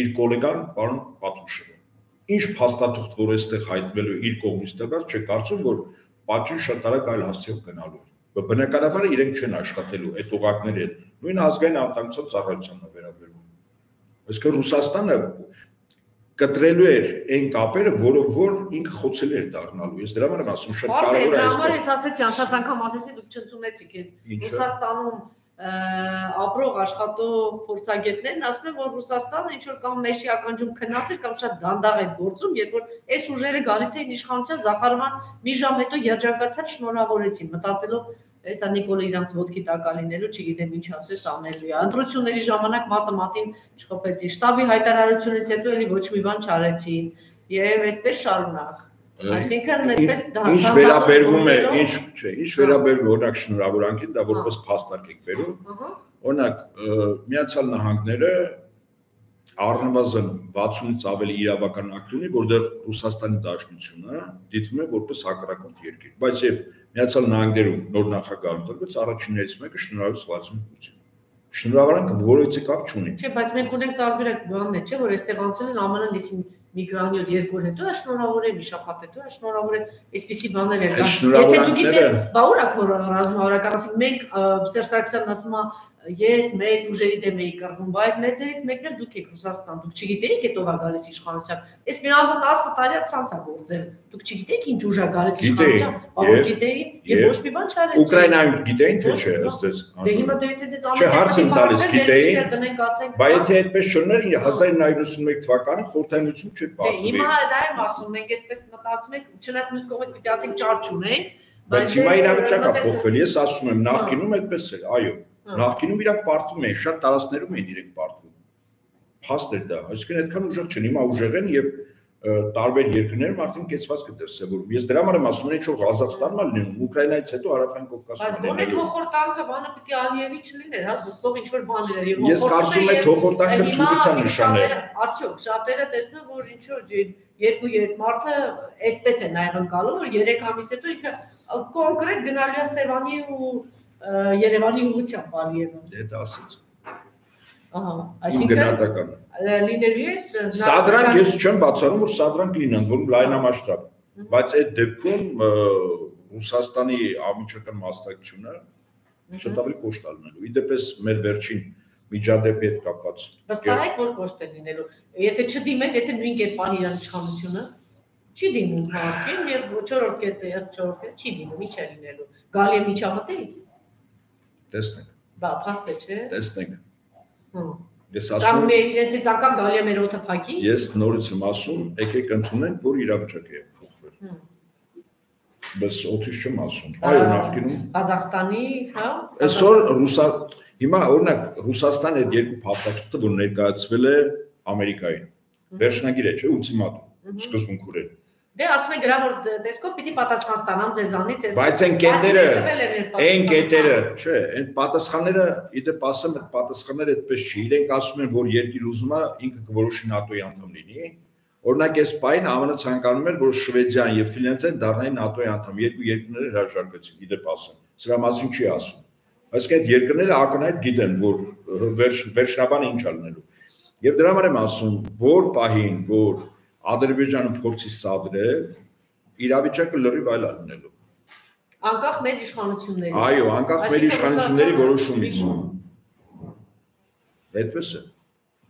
իր գոլեգան պարոն Պատուշևը։ Ինչ փաստաթուղթ որ այստեղ հայտնվելու իր կողմից տված, չէ կարծում որ պատճին շատ արագ այլ հասցեով գնալու է։ Բնականաբար իրենք չեն աշխատելու այդ ուղակների հետ։ Նույն ազգային անվտանգության ծառայությանն է վերաբերում։ Այսինքն Ռուսաստանը կտրելու էր այն կապերը, որով որ ինքը խոցել էր դառնալու։ Ես դրա համար եմ ասում շատ կարևոր է։ Դրա համար ես ասեցի, անցած անգամ ասեցի դուք չընդունեցիք ես։ Ռուսաստանում ապրող աշխատող փորձագետներն ասում են, որ Ռուսաստանը ինչ որ կամ մեջի ականջում քնած է կամ շատ դանդաղ է գործում, երբ որ այս ուժերը գալիս էին իշխանության Զախարովան մի ժամ հետո երջանկացած շնորհավորեցին, մտածելով Էսա Նիկոլը իրանց ոդկի տակա լինելու, չգիտեմ ինչ ասես անելու է։ Ընտրությունների ժամանակ մատը մատին չխփեցի։ Շտաբի հայտարարությունից հետո էլի ոչ մի բան չարեցին։ Եվ այսպես շարունակ։ Այսինքն այդպես դա ինչ վերաբերվում է, ինչ չէ, ինչ վերաբերվում օրինակ շնորհավորանքին, դա որպես փաստարկ եք վերում։ Օրինակ Միացյալ Նահանգները առնվազն 60-ից ավելի իրավական ակտ ունի, որտեղ Ռուսաստանի Դաշնությունը դիտվում է որպես հակառակորդ երկիր։ Բայց երբ Միացյալ Նահանգներում նոր նախագահ ընտրվեց, առաջիններից մեկը շնորհավորեց Վլադիմիր Պուտինին։ Շնորհավորանքը որևիցե կապ չունի։ Չէ, բայց մենք ունենք տարբերակ բաններ, չէ, որ այստեղ անցել են ԱՄՆ-ն դիսին մի օր երկու օր հետո է շնորհավորել, մի շաբաթ հետո է շնորհավորել, այսպիսի բաներ են։ Եթե դու գիտես, բա ուր է քո ռազմավարական, ասենք մենք Սերժ Սարգսյանն ասում է ես մեծ ուժերի դեմ էի կռվում, բայց մեծերից մեկն էլ դուք եք Ռուսաստան, դուք չգիտեիք այդ ով է գալիս իշխանության։ Այս մի ամբողջ 10 տարի ցանց է գործել։ Դուք չգիտեիք ինչ ուժ է գալիս իշխանության, բավական գիտեին եւ ոչ մի բան չարեցին։ Ուկրաինայում գիտեին թե չէ, ըստ էս։ Դե հիմա դե դե ամեն Չէ, հարց եմ տալիս, գիտեին։ Բայց եթե այդպես չներ 1991 թվականին խորհրդանություն չէր պատմում։ Դե հիմա դա եմ ասում, մենք այսպես մտածում ենք, չնայած մյուս կողմից պիտի ասենք ճար չունենք, բայց հիմա իրավիճակը փոխվել ես ասում եմ, նախկինում այդպես էր, այո Նախկինում իրանք պարտվում էին, շատ տարածքներում էին իրենք պարտվում։ Փաստ էր դա, այսինքն այդքան ուժեղ չեն, հիմա ուժեղ են եւ տարբեր երկրներում արդեն կեցված կդրսևորում։ Ես դրա համար եմ ասում, ինչ որ Ղազախստանն է լինում, Ուկրաինայից հետո Հարավային Կովկասում լինում։ Բայց ո՞ր թողորտանքը բանը պիտի Ալիևի չլիներ, հա, զսպող ինչ որ բան լիներ եւ Ես կարծում եմ թողորտանքը թուլության նշան է։ Արդյոք շատերը տեսնում որ ինչ որ երկու երկ մարդը այսպես է նաև ընկալում, որ 3 ամիս հետո ինքը կոնկրետ գնալի է Սևանի ու Երևանի ուղությամբ Ալիևը։ Դե դա ասեց։ Ահա, այսինքն լինելու է Սա դրանք ես չեմ բացառում, որ սա դրանք լինեն, որ լայնամասշտաբ։ Բայց այդ դեպքում Ռուսաստանի ամիջական մասնակցությունը շատ ավելի կոշտ է լինելու։ Իդեպս մեր վերջին միջադեպի հետ կապված։ Վստահ եք, որ կոշտ է լինելու։ Եթե չդիմեք, եթե նույն կերպ անի իրան իշխանությունը, չի դիմում հարկին եւ 4-րդ կետը, ես 4-րդ կետը չի դիմում, ի՞նչ է լինելու։ Գալի է միջամտի։ Տեսնենք։ Բա, փաստ է, չէ։ Տեսնենք։ Հմ։ Ես ասում Կամ իրենցից անգամ գալի է մեր օդը փակի։ Ես նորից եմ ասում, եկեք ընդունենք, որ իրավիճակը է փոխվել։ Բայց օդից չեմ ասում։ Այո, նախկինում Ղազախստանի, հա։ Այսօր ռուսա հիմա օրինակ Ռուսաստանը այդ երկու փաստաթուղթը որ ներկայացվել է Ամերիկային։ Վերջնագիր է, չէ՞, ուլտիմատում։ Սկզբունքորեն։ Դե ասում են գրավոր տեսքով պիտի պատասխան ստանամ ձեզանից, ես Բայց այն կետերը, այն կետերը, չէ, այն պատասխանները, իդեպ ասեմ, այդ պատասխանները այդպես չի։ Իրենք ասում են, որ երկիր ուզում է ինքը կորոշի ՆԱՏՕ-ի անդամ լինի։ Օրինակ այս պայն ԱՄՆ ցանկանում էր, որ Շվեդիան եւ Ֆինլանդիան դառնային ՆԱՏՕ-ի անդամ։ Երկու երկրները հրաժարվեցին, իդեպ ասեմ։ Սրա մասին չի ասում։ Այսինքն այդ երկրները ակնհայտ գիտեն, որ վերջ վերջնաբանը ինչ ալնելու։ Եվ դրա համար եմ ասում, որ պահին, որ Ադրբեջանը փորձի սադրել, իրավիճակը լրիվ այլ լինելու։ Անկախ մեր իշխանությունների։ Այո, անկախ մեր իշխանությունների որոշումից։ Այդպես է։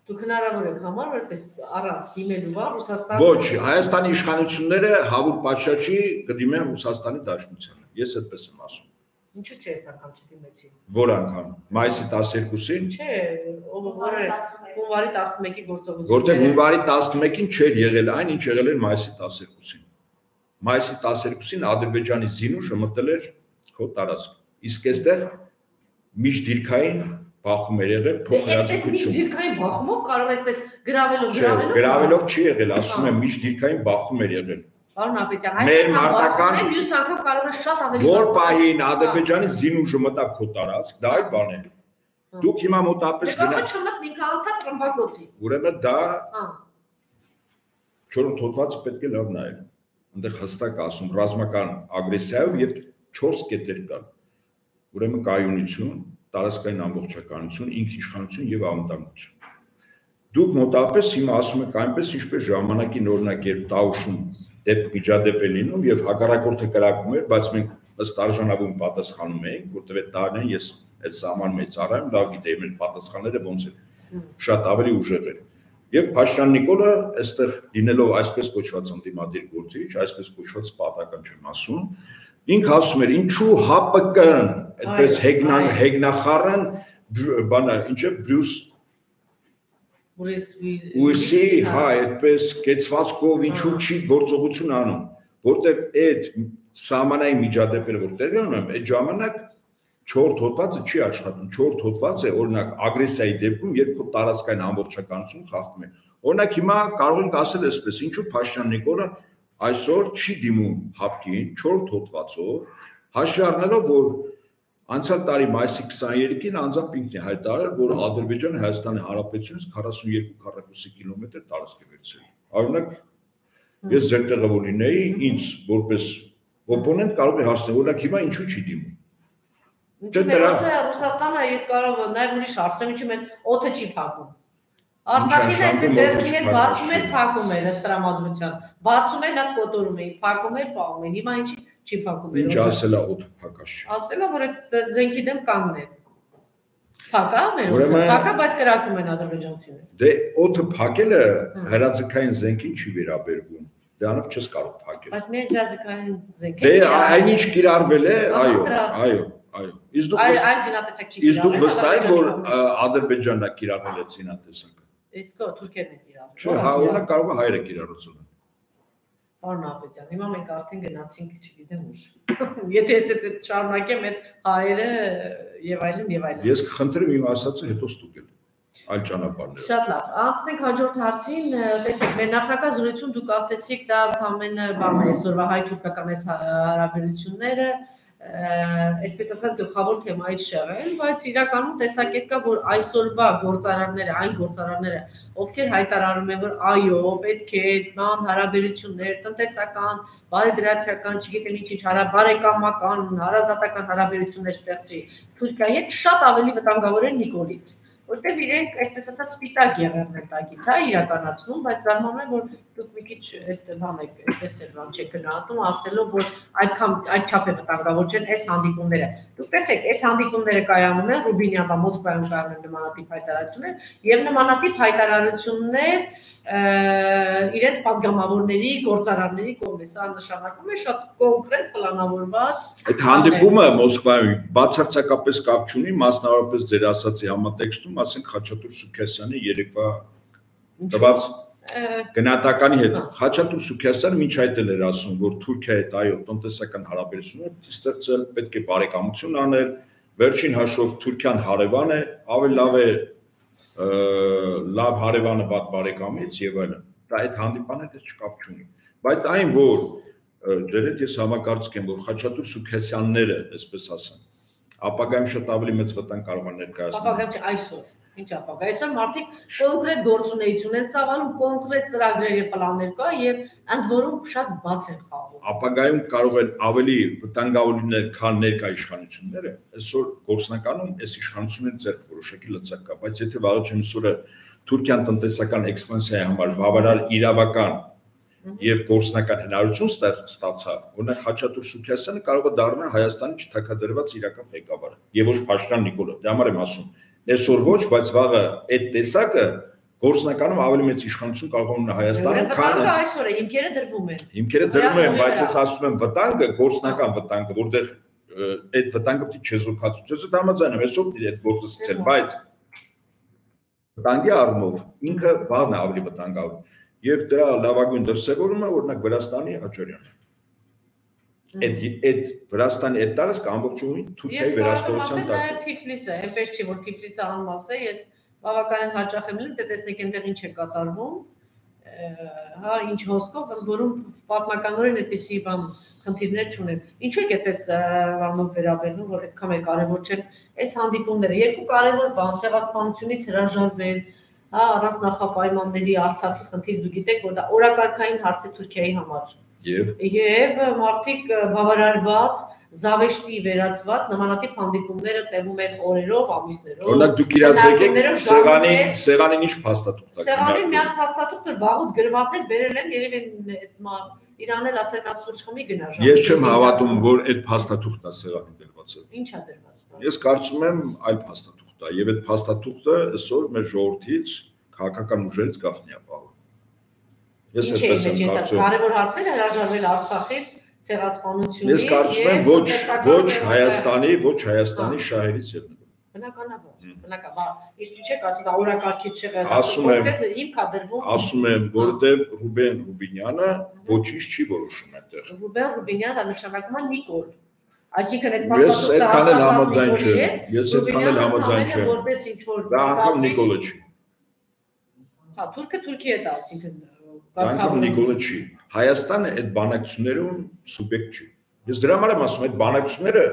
Դուք հնարավոր եք համար որպես առանց դիմելու բա Ռուսաստանը Ոչ, Հայաստանի իշխանությունները հավուր պատշաճի կդիմեն Ռուսաստանի Դաշնությանը։ Ես այդպես եմ ասում։ Ինչու՞ չէ այս անգամ չդիմեցին։ Որ անգամ։ Մայիսի 12-ին։ Չէ, հունվարի 11-ի գործողությունը։ Որտեղ հունվարի 11-ին չէր եղել այն, ինչ եղել էր մայիսի 12-ին։ Մայիսի 12-ին Ադրբեջանի զինուշը մտել էր քո տարածք։ Իսկ այստեղ միջդիրքային բախում էր եղել դե, փոխհրաձգություն։ Միջդիրքային բախումով կարող է այսպես գրավելով գրավելով։ Գրավելով չի եղել, ասում եմ միջդիրքային բախում էր եղել։ Պարոն Ապետյան, մեր մարտական մյուս անգամ կարող է շատ ավելի Որ պահին Ադրբեջանի զինուժը մտավ քո տարածք, դա այլ բան է։ Դուք հիմա մոտապես գնա։ Դե չմտնի քանթա տրմբակոցի։ Ուրեմն դա հա։ Չորրորդ հոդվածը պետք է լավ նայել։ Այնտեղ հստակ ասում ռազմական ագրեսիայով եւ 4 կետեր կան։ Ուրեմն կայունություն, տարածքային ամբողջականություն, ինքնիշխանություն եւ անվտանգություն։ Դուք մոտապես հիմա ասում եք այնպես, ինչպես ժամանակին օրինակ երբ Տաուշում դեպք միջադեպ է լինում եւ հակառակորդը կրակում էր, բայց մենք ըստ արժանավուն պատասխանում էինք, որտեղ այդ տարին ես այդ սահման մեծ առայմ լավ գիտեի մեր պատասխանները ոնց են շատ ավելի ուժեղ էր։ Եվ Փաշյան Նիկոլը այստեղ լինելով այսպես կոչված անտիմադիր գործիչ, այսպես կոչված պատական չեմ ասում, Ինք ասում էր, ինչու ՀԱՊԿ-ն այդպես հեգնան հեգնախառն բանը, ինչ է Բրյուս Ուիսի, հա, այդպես կեցվածքով ինչու չի գործողություն անում, որտեղ այդ սահմանային միջադեպերը որ տեղի ունեն, այդ ժամանակ 4 հոդվածը չի աշխատում։ 4 հոդվածը օրինակ ագրեսիայի դեպքում, երբ քո տարածքային ամբողջականություն խախտում է։ Օրինակ հիմա կարող ենք ասել այսպես, ինչու Փաշյան Նիկոլը այսօր չի դիմում հապկին 4 հոդվածով, հաշվի առնելով, որ Անցյալ տարի մայիսի 23-ին անձամբ ինքն է հայտարարել, որ Ադրբեջանը Հայաստանի Հանրապետությունից 42 քառակուսի կիլոմետր տարածք է վերցրել։ Օրինակ ես ձեր տեղը որ լինեի, ինձ որպես օպոնենտ կարող է հասնել, օրինակ հիմա ինչու չի դիմում։ Ինչու՞ դրա Ռուսաստանը ես կարող եմ նաև ուրիշ հարցեմ, ինչու՞ մեն օդը չի փակում։ Արցախին այսպես ձերքի հետ բացում էր, փակում էր ըստ տրամադրության։ Բացում էր, նա կոտորում էր, փակում էր, պահում էր։ Հիմա ինչի՞ չի փակում։ Ինչ ասելա օդ փակաշ։ Ասելա, որ այդ զենքի դեմ կանգնեն։ Փակա մեր օդը, փակա, բայց կրակում են ադրբեջանցիները։ Դե օդը փակելը հրաձգային զենքին չի վերաբերվում։ Դրանով չես կարող փակել։ Բայց մեր հրաձգային զենքը Դե այնինչ կիրառվել է, այո, այո, այո։ Իսկ դուք այ այ զինատեսակ չի կիրառվել։ Իսկ դուք վստահ եք, որ Ադրբեջանն է կիրառել այդ զինատեսակը։ Իսկ Թուրքիան է կիրառել։ Չէ, հա, օրինակ կարող է հայերը կիրառել։ Պարոն Աբեջան, հիմա մենք արդեն գնացինք, չգիտեմ ուր։ Եթե ես այդ շարունակեմ այդ հայերը եւ այլն եւ այլն։ Ես կխնդրեմ իմ ասածը հետո ստուգել այլ ճանապարհներ։ Շատ լավ։ Անցնենք հաջորդ հարցին։ Տեսեք, մեր նախնական զրույցում դուք ասացիք դա ընդհանրապես բանն է այսօրվա հայ-թուրքական այս հարաբերությունները այսպես ասած գլխավոր թեմայից շեղել, բայց իրականում տեսակետ կա, որ այսօրվա գործարանները, այն գործարանները, ովքեր հայտարարում են, որ այո, պետք է այդման հարաբերություններ, տնտեսական, բարեդրացիական, չգիտեմ ինչ, հարաբարեկամական, հարազատական հարաբերություններ ստեղծի Թուրքիայի հետ շատ ավելի վտանգավոր են Նիկոլից որտեղ իրենք այսպես ասած սպիտակ եղերն են տակից, հա, իրականացնում, բայց զարմանում եմ, որ դուք մի քիչ այդ բան եք տեսել, բան չեք գնահատում, ասելով որ այդքան այդքան է վտանգավոր չեն այս հանդիպումները։ Դուք տեսեք, այս հանդիպումները կայանում են Ռուբինյան բա Մոսկվայում կայանում են նմանատիպ հայտարարություններ եւ նմանատիպ հայտարարություններ իրենց падգամավորների գործարանների կոնգրեսան նշանակում է շատ կոնկրետ պլանավորված այդ հանդիպումը Մոսկվայում բացարձակապես կապ չունի մասնավորապես ձեր ասացի համատեքստում ասենք Խաչատուր Սուքեսյանի երեկվա տված գնահատականի հետ Խաչատուր Սուքեսյանը ոչ այդել էր ասում, որ Թուրքիայի հետ այո տնտեսական հարաբերություններ ստեղծել, պետք է բարեկամություն անել, վերջին հաշվով Թուրքիան հարևան է, ավելի լավ է լավ հարևանը բաց բարեկամից եւ այլն։ Դա այդ հանդիպանը դեռ չկապ չունի։ Բայց այն որ դեր հետ ես համակարծք եմ որ Խաչատուր Սուքեսյանները, այսպես ասեմ, ապագայում շատ ավելի մեծ վտանգ կարող են ներկայացնել։ Ապագայում չէ այսօր Ինչ ապագա։ Այսօր մարդիկ կոնկրետ գործունեություն են ծավալում, կոնկրետ ծրագրեր եւ պլաններ կա եւ ընդ որում շատ բաց են խաղում։ Ապագայում կարող են ավելի վտանգավոր լինել, քան ներկա իշխանությունները։ Այսօր գործնականում այս իշխանությունները ձեռք որոշակի լծակ կա, բայց եթե վաղը չեմ սուրը Թուրքիան տնտեսական էքսպանսիայի համար բավարար իրավական եւ գործնական հնարություն ստացավ, օրինակ Խաչատուր Սուքյասյանը կարող է դառնալ Հայաստանի չթակադրված իրական ղեկավարը եւ ոչ Փաշտան Նիկոլը։ Դա համար եմ ասում, այսօր ոչ, բայց վաղը այդ տեսակը գործնականում ավելի մեծ իշխանություն կարող է ունենալ Հայաստանում, քան այսօր է, հիմքերը դրվում են։ Հիմքերը դրվում են, բայց ես ասում եմ վտանգը, գործնական վտանգը, որտեղ այդ վտանգը պիտի չեզոքացվի։ Ես դա համաձայն եմ, այսօր պիտի այդ գործը սկսել, բայց վտանգի առումով ինքը բաղն է ավելի վտանգավոր։ Եվ դրա լավագույն դրսևորումը օրինակ Վրաստանի Աջարյանը այդ այդ Վրաստանի այդ տարածքը ամբողջովին Թուրքիայի վերահսկողության տակ է։ Ես Թիֆլիսը, այնպես չի որ Թիֆլիսը անմաս է, ես բավականին հաճախ եմ լինում, դե տեսնեք այնտեղ ինչ է կատարվում։ Հա, ինչ հոսքով, ընդ որում պատմականորեն այդպեսի բան խնդիրներ չունեն։ Ինչու է այդպես բանով վերաբերվում, որ այդքան է կարևոր չէ այս հանդիպումները։ Երկու կարևոր բան, ցեղասպանությունից հրաժարվել, հա, առանց նախապայմանների Արցախի խնդիր դու գիտեք, որ դա օրակարգային հարց է Թուրքիայի համար Եվ եւ մարդիկ բավարարված զավեշտի վերածված նմանատիպ հանդիպումները տևում են օրերով, ամիսներով։ Օրինակ դուք իրացեք սեղանի սեղանին ինչ փաստաթուղթ տակ։ Սեղանին մի հատ փաստաթուղթ էր վաղուց գրված էր, բերել են երևի այդ Իրան էլ ասել նա սուրճ խմի գնա ժամ։ Ես չեմ հավատում, որ այդ փաստաթուղթն է սեղանին դրված։ Ինչ է դրված։ Ես կարծում եմ այլ փաստաթուղթ է եւ այդ փաստաթուղթը այսօր մեր ժողովրդից քաղաքական ուժերից գախնի է պահում։ Ես այդպես եմ կարծում։ Կարևոր հարցեր հրաժարվել Արցախից ցեղասպանությունից։ Ես կարծում եմ ոչ ոչ Հայաստանի, ոչ Հայաստանի շահերից եւ Բնականաբար, բնականաբար, իսկ չեք ասում օրակարգից չեղել։ Ասում եմ, իմ կա դրվում։ Ասում եմ, որովհետև Ռուբեն Ռուբինյանը ոչինչ չի որոշում այդտեղ։ Ռուբեն Ռուբինյանը նշանակում է Նիկոլ։ Այսինքն այդ Ես այդքան էլ համաձայն չեմ։ Ես այդքան էլ համաձայն չեմ։ Որպես ինչ որ Դա անգամ Նիկոլը չի։ Հա, թուրքը Թուրքիա է դա, այսինքն անգամ Նիկոլը չի։ Հայաստանը այդ բանակցություններում սուբյեկտ չի։ Ես դրա համար եմ ասում, այդ բանակցությունները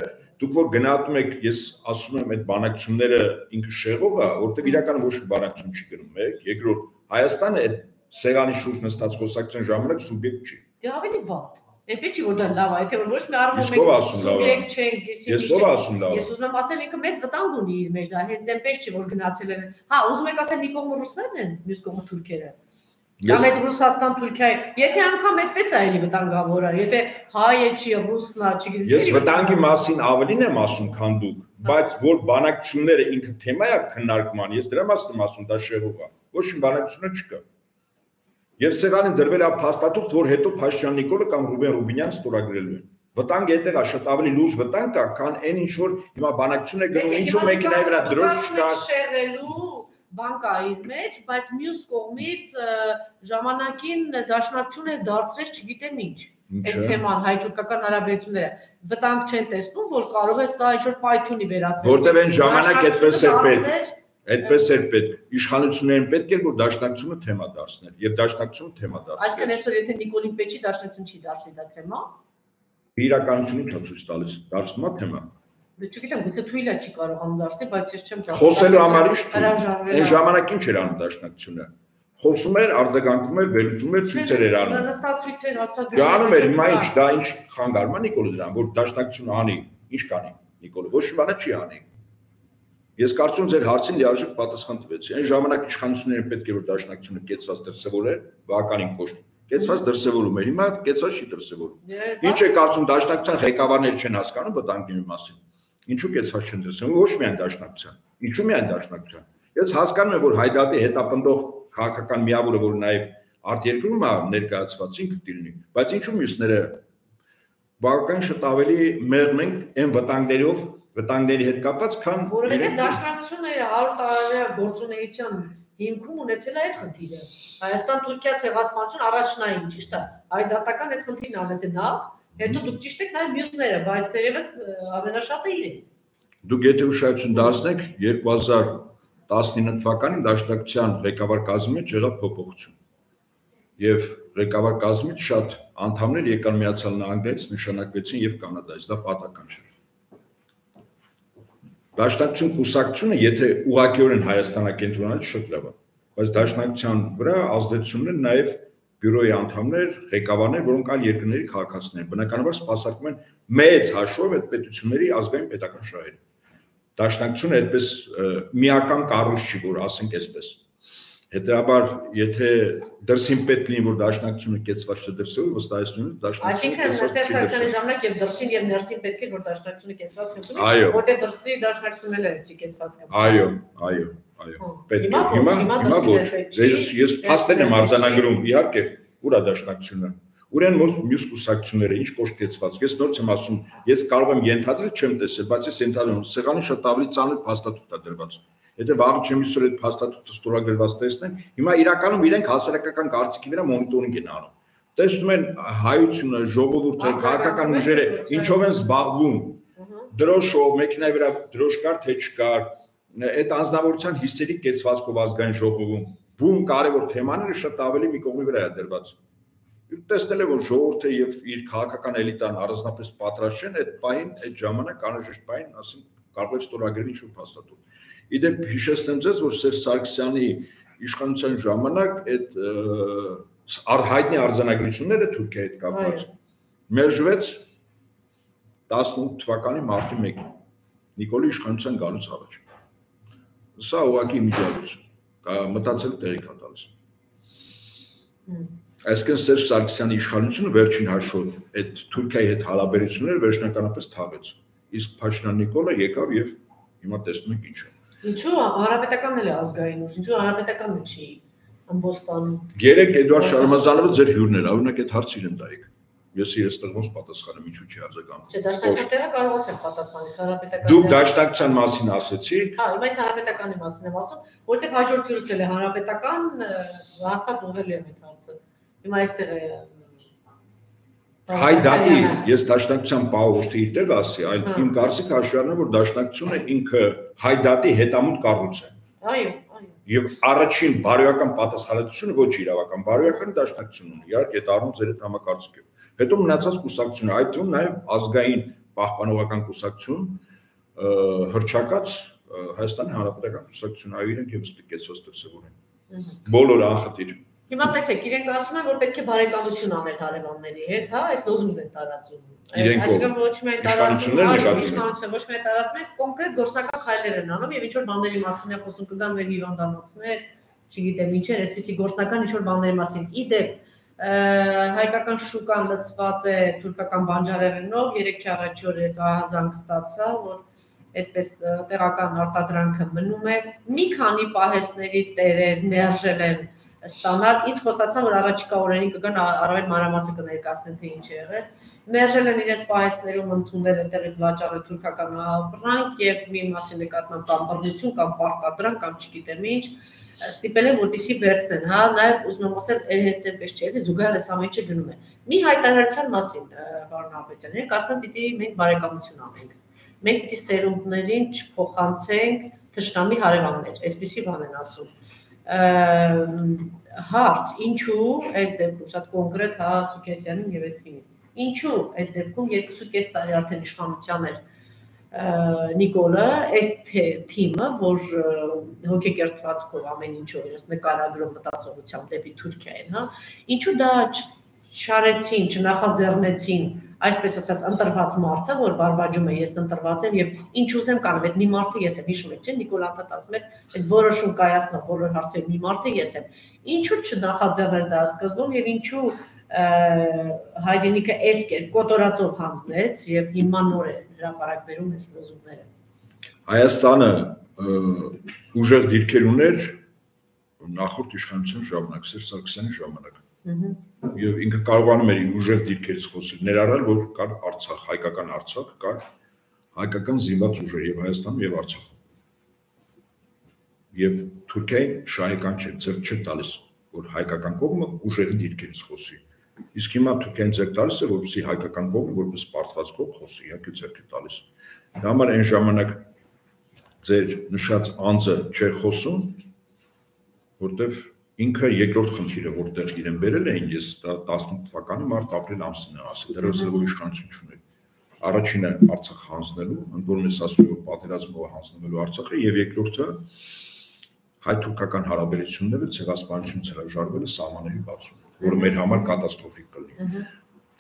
դուք որ գնահատում եք, ես ասում եմ այդ բանակցությունները ինքը շեղով է, որտեղ իրականում ոչ մի բանակցություն չի գնում, մեկ, երկրորդ Հայաստանը այդ սեղանի շուրջ նստած խոսակցության ժամանակ սուբյեկտ չի։ Դե ավելի վատ։ Էպես չի որ դա լավ է, թե ոչ մի առումով մենք չենք, ես ով ասում լավ։ Ես ուզում եմ ասել ինքը մեծ վտանգ ունի իր մեջ, դա հենց այնպես չի որ գնացել են։ Հա, ուզում եք ասել մի կողմը ռուսներն են, մյուս կողմը թուրքերը։ Կամ այդ Ռուսաստան Թուրքիայի, եթե անգամ այդպես է էլի վտանգավոր է, եթե հայ է չի, ռուսն է, չգիտեմ։ Ես վտանգի մասին ավելին եմ ասում, քան դուք, բայց որ բանակցությունները ինքը թեմա է քննարկման, ես դրա մասն եմ ասում, դա շեղով է։ Ոչ մի բանակցությունը չկա։ Եվ սեղանին դրվել է փաստաթուղթ, որ հետո Փաշյան Նիկոլը կամ Ռուբեն Ռուբինյան ստորագրելու են։ Վտանգը այդտեղ է շատ ավելի լուրջ վտանգ կա, քան այն ինչ որ հիմա բանակցություն է գնում, ինչ որ մեքենայի վրա դրոշ կա։ Շեղելու բան կա իր մեջ, բայց մյուս կողմից ժամանակին դաշնակցություն է դարձրել, չգիտեմ ինչ։ Այս թեման հայ-թուրքական հարաբերությունները վտանգ չեն տեսնում, որ կարող է սա ինչ որ պայթունի վերածել։ Որտեւ այն ժամանակ այդպես էր պետք։ Այդպես էր պետք։ Իշխանություններին պետք էր որ դաշնակցությունը թեմա դարձնել եւ դաշնակցությունը թեմա դարձնել։ Այսինքն այսօր եթե Նիկոլին Պեչի դաշնակցություն չի դարձի դա թեմա։ Իրականությունն ցույց տալիս, դարձնում է թեմա։ Դե չգիտեմ, գուցե թույլա չի կարողանում դարձնել, բայց ես չեմ կարող։ Խոսելու համար ի՞նչ Այն ժամանակ ինչ էր անում դաշնակցությունը։ Խոսում էր, արձագանքում էր, վերլուծում էր, ցույցեր էր անում։ Նստած ցույցեր, հացադրում։ Դա անում էր, հիմա ինչ, դա ինչ խանգարում է Նիկոլը դրան, որ դաշնակցությունը անի, ինչ կանի Նիկոլը, ոչ մի բան չի անի։ Ես կարծում եմ ձեր հարցին լիարժեք պատասխան տվեցի։ Այն ժամանակ իշխանությունները պետք է որ դաշնակցությունը կեցված դրսևորեր, բականին կոշտ։ Կեցված դրսևորում էր, հիմա կեցված չի դրսևորում։ Ինչ է կարծում դաշնակցության ղեկավարները չեն հասկանում վտանգի մասին։ Ինչու կեցված չեն դրսևորում ոչ միայն դաշնակցության։ Ինչու միայն դաշնակցության։ Ես հասկանում եմ, որ հայդատի հետապնդող քաղաքական միավորը, որ նաև արտերկրում է ներկայացված ինքը դիլնի, բայց ինչու մյուսները բավական շատ ավելի մեղմ են այն վտանգներով, վտանգների հետ կապված, քան որովհետև դաշնակցությունները 100 տարի գործունեության հիմքում ունեցել է այդ խնդիրը։ Հայաստան-Թուրքիա ցեղասպանություն առաջնային, ճիշտ է։ Հայդատական այդ խնդիրն անեցել նախ, Հետո դուք ճիշտ եք նաև մյուսները, բայց դերևս ամենաշատը իրեն։ Դուք եթե ուշադրություն դարձնեք 2019 թվականին դաշնակցության ղեկավար կազմի մեջ եղավ փոփոխություն։ Եվ ղեկավար կազմից շատ անդամներ եկան Միացյալ Նահանգներից, նշանակվեցին եւ Կանադայից, դա պատական չէ։ Դաշնակցություն կուսակցությունը, եթե ուղղակիորեն Հայաստանակենտրոնալ շատ լավ է, բայց դաշնակցության վրա ազդեցությունն է նաև բյուրոյի անդամներ, ղեկավարներ, որոնք այլ երկրների քաղաքացիներ, բնականաբար սպասարկում են մեծ հաշվով այդ պետությունների ազգային պետական շահերը։ Դաշնակցությունը այդպես միական կառույց չի, որ ասենք այսպես։ Հետեւաբար, եթե դրսին պետք լինի, որ դաշնակցությունը կեցված չդրսեւորի, վստահեցնում եմ դաշնակցությունը։ Այսինքն, Մստեր Սարգսյանի ժամանակ եւ դրսին եւ ներսին պետք է որ դաշնակցությունը կեցված լինի, որտեղ դրսի դաշնակցությունն էլ չի կեցված։ Այո, այո, Այո, պետք է հիմա հիմա ոչ։ Ես ես փաստեր եմ արձանագրում, իհարկե, ուր է դաշնակցությունը։ Ուրեն մյուս կուսակցությունները ինչ կոշտեցված։ Ես նորից եմ ասում, ես կարող եմ ենթադրել, չեմ տեսել, բայց ես ենթադրում եմ, սեղանի շատ ավելի ծանր փաստաթուղթ է դրված։ Եթե վաղը չեմ իսուր այդ փաստաթուղթը ստորագրված տեսնեմ, հիմա իրականում իրենք հասարակական կարծիքի վրա մոնիտորինգ են անում։ Տեսնում են հայությունը, ժողովուրդը, քաղաքական ուժերը ինչով են զբաղվում։ Դրոշով, մեքենայի վրա դրոշ կար թե չկար, այդ անznավորության հիստերիկ կեցվածքով ազգային ժողովում բուն կարևոր թեմաները շատ ավելի մի կողմի վրա է դրված։ Տեսնել է որ ժողովուրդը եւ իր քաղաքական էլիտան առանձնապես պատրաստ չեն այդ պահին, այդ ժամանակ անհրաժեշտ պահին, ասենք կարող է ստորագրել ինչ-որ փաստաթուղթ։ Իդեպ հիշեցնեմ ձեզ, որ Սերժ Սարգսյանի իշխանության ժամանակ այդ հայտնի արձանագրությունները Թուրքիայի հետ կապված մերժվեց 18 թվականի մարտի 1-ին Նիկոլի իշխանության գալուց առաջ սա ուղակի միջավայր մտածել տեղի կա տալիս այսինքն Սերժ Սարգսյանի իշխանությունը վերջին հաշվով այդ Թուրքիայի հետ հարաբերությունները վերջնականապես թաղեց իսկ Փաշինյան Նիկոլը եկավ եւ հիմա տեսնում եք ինչ է Ինչու հանրապետականն էլ է ազգային ուժ, ինչու հանրապետականը չի ամբոստանում։ Երեք Էդուարդ Շարմազանովը ձեր հյուրն էր, օրինակ այդ հարցը իրեն տայեք։ Ես իրենց տղոց պատասխանեմ, ինչու չի արձագանքում։ Չէ, դաշնակցները կարողացել պատասխանել հանրապետական։ Դուք դաշնակցության մասին ասեցիք։ Հա, հիմա այս հանրապետականի մասին եմ ասում, որտեղ հաջորդ հյուրս էլ է հանրապետական, հաստատ ուղղել եմ այդ հարցը։ Հիմա այստեղ է Հայդատի ես դաշնակցության պահոստի իտեղ ասի, այլ իմ կարծիքը հաշվառն է, որ դաշնակցությունը ինքը հայդատի հետամուտ կառույց է։ Այո, Եվ առաջին բարոյական պատասխանատվությունը ոչ իրավական բարոյական դաշնակցությունն ունի։ Իհարկե, դա առնում ձեր այդ համակարգը։ Հետո մնացած կուսակցությունը, այդ թվում նաև ազգային պահպանողական կուսակցություն, հրճակած Հայաստանի Հանրապետական կուսակցությունը այո իրենք եւս ստիպեցված դրսևորեն։ Բոլոր անխտիր Հիմա տեսեք, իրենք ասում են, որ պետք է բարեկամություն անել հարևանների հետ, հա, այս լոզունգն են տարածում։ Այսինքն ոչ միայն տարածում, այլ իշխանությունը ոչ միայն տարածում, կոնկրետ գործնական քայլեր են անում եւ ինչ որ բաների մասին է խոսում կգան մեր հիվանդանոցներ, չգիտեմ ինչեր, այսպիսի գործնական ինչ որ բաների մասին։ Իդեպ հայկական շուկան լցված է թուրքական բանջարեղենով, 3 առաջ օր ես ահազանգ ստացա, որ այդպես տեղական արտադրանքը մնում է։ Մի քանի պահեստների տերեր մերժել են ստանալ։ Ինչ խոստացա, որ առաջիկա օրերին կգան առավել մանրամասը կներկայացնեն թե ինչ է եղել։ Մերժել են իրենց պահեստներում ընդունել այնտեղից վաճառել թուրքական ապրանք եւ մի մասի նկատմամբ կամ բռնություն կամ պարտադրանք կամ չգիտեմ ինչ ստիպել են որպեսի վերցնեն, հա, նաև ուզում եմ ասել, հենց այնպես չէ, զուգահեռ այս ամենը գնում է։ Մի հայտարարության մասին, պարոն Աբետյան, երբ ասում եմ պիտի մենք բարեկամություն անենք։ Մենք պիտի սերունդներին չփոխանցենք թշնամի հարևաններ, այսպեսի բան են ասում հարց, ինչու այս դեպքում շատ կոնկրետ հա Սուքեսյանին եւ Էթինին։ Ինչու այդ դեպքում 2.5 տարի արդեն իշխանության էր Նիկոլը, այս թիմը, որ հոգեկերտվածքով ամեն ինչով իրենց նկարագրում մտածողությամբ դեպի Թուրքիային, հա, ինչու դա չարեցին, չնախաձեռնեցին այսպես ասած ընտրված մարդը, որ բարբաջում է ես ընտրված եմ եւ ինչ ուզեմ կանեմ, այդ մի մարդը ես եմ, հիշում եք, չէ՞, Նիկոլ է, այդ որոշում կայացնող բոլոր հարցեր մի մարդը ես եմ։ Ինչու չնախաձեռներ դա սկզբում եւ ինչու հայրենիքը այս կերպ կոտորածով հանձնեց եւ հիմա նոր է հրապարակ բերում այս լոզունգները։ Հայաստանը ուժեղ դիրքեր ուներ նախորդ իշխանության ժամանակ, Սերժ Սարգսյանի ժամանակ Եվ ինքը կարողանում էր ուժեղ դիրքերից խոսել, ներառալ որ կար Արցախ, հայկական Արցախ, կար հայկական զինված ուժեր եւ Հայաստանում եւ Արցախում։ Եվ Թուրքիայի շահեկան չէ, ձեռք չէ տալիս, որ հայկական կողմը ուժեղ դիրքերից խոսի։ Իսկ հիմա Թուրքիան ձեռք տալիս է, որպեսզի հայկական կողմը որպես պարտված կողմ խոսի, իհարկե ձեռք է տալիս։ Դա համար այն ժամանակ ձեր նշած անձը չէր խոսում, որտեվ ինքը երկրորդ խնդիրը, որտեղ իրեն բերել էին, ես դա 18 թվականի մարտ ապրիլ ամսին եմ ասել, դեռևս էլ իշխանություն չուներ։ Առաջինը Արցախ հանձնելու, ընդ որում ես ասում եմ պատերազմով հանձնվելու Արցախը եւ երկրորդը հայ-թուրքական հարաբերությունները ցեղասպանությունից հրաժարվելը սահմանների բացում, որը մեր համար կատաստրոֆիկ կլինի։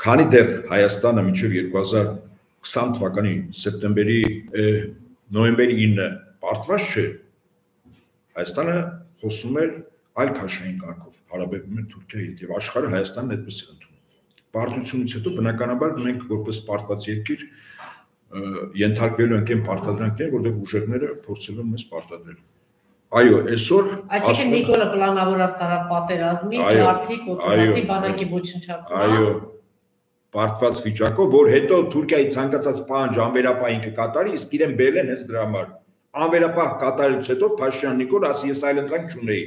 Քանի դեռ Հայաստանը մինչև 2020 թվականի սեպտեմբերի նոյեմբերի 9-ը պարտված չէ Հայաստանը խոսում էր այլ քաշային կարգով հարաբերվում են Թուրքիայի հետ եւ աշխարհը Հայաստանն այդպես է ընդունում։ Պարտությունից հետո բնականաբար մենք որպես պարտված երկիր ենթարկվելու ենք այն պարտադրանքները, որտեղ ուժերները փորձելու են մեզ պարտադրել։ Այո, այսօր Այսինքն Նիկոլը պլանավորած տարավ պատերազմի, ջարդի, կոտրվածի բանակի ոչնչացման։ Այո, պարտված վիճակով, որ հետո Թուրքիայի ցանկացած պահանջ անվերապահ կկատարի, իսկ իրեն բերել են հենց դրա համար։ Անվերապահ կատարելուց հետո Փաշյան Նիկոլ ասի ես այլ ընտրանք չունեի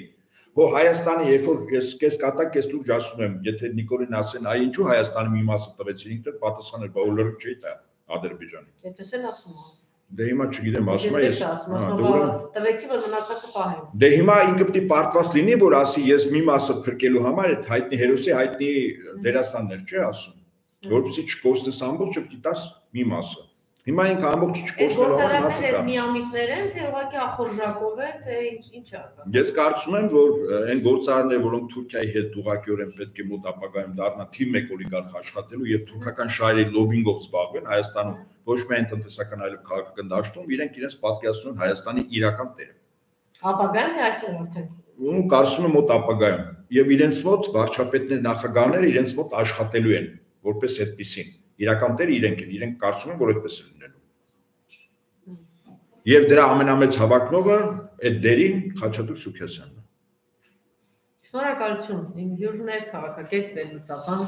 Հո Հայաստանի երբ որ ես կես կատակ կես լուրջ ասում եմ, եթե Նիկոլին ասեն, այ ինչու Հայաստանի մի մասը տվեցին, ինքը պատասխանել, բա ու լրիվ չի տա Ադրբեջանի։ Այդպես են ասում։ Դե հիմա չգիտեմ, ասում եմ ես։ Տվեցի որ մնացածը պահեմ։ Դե հիմա ինքը է պարտված լինի, որ ասի ես մի մասը փրկելու համար այդ հայտնի հերոսի հայտնի դերասաններ չէ ասում։ Որպեսզի չկոստես ամբողջը է տաս մի մասը։ Հիմա ինքը ամբողջ համար մասը կա։ Միամիտներ են, թե ուղղակի ախորժակով է, թե ինչ է։ Ես կարծում եմ, որ այն գործարարները, որոնք Թուրքիայի հետ ուղղակիորեն պետք է մոտ ապագայում դառնան թիմ 1 օլիգարխ աշխատելու եւ թուրքական շահերի լոբինգով զբաղվեն Հայաստանում, ոչ միայն տնտեսական, այլև քաղաքական դաշտում, իրենք իրենց պատկերացնում են Հայաստանի իրական տերը։ Ապագայում թե այսօր արդեն։ Ու կարծում եմ մոտ ապագայում եւ իրենց մոտ վարչապետներ, նախագահները իրենց մոտ աշխատելու են որպես այդպեսին իրական տերը իրենք են, իրենք կարծում են, որ այդպես է Եվ դրա ամենամեծ հավակնողը այդ դերին Խաչատուր Սուքյասյանն է։ Շնորհակալություն։ Իմ հյուրն էր քաղաքագետ Վերլուծաբան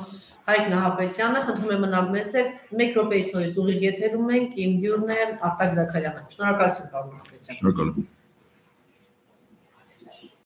Հայկ Նահապետյանը, խնդրում եմ մնալ մեզ հետ։ 1 րոպեից նորից ուղիղ եթերում ենք։ Իմ հյուրն է Արտակ Զաքարյանը։ Շնորհակալություն, պարոն Նահապետյան։ Շնորհակալ եմ։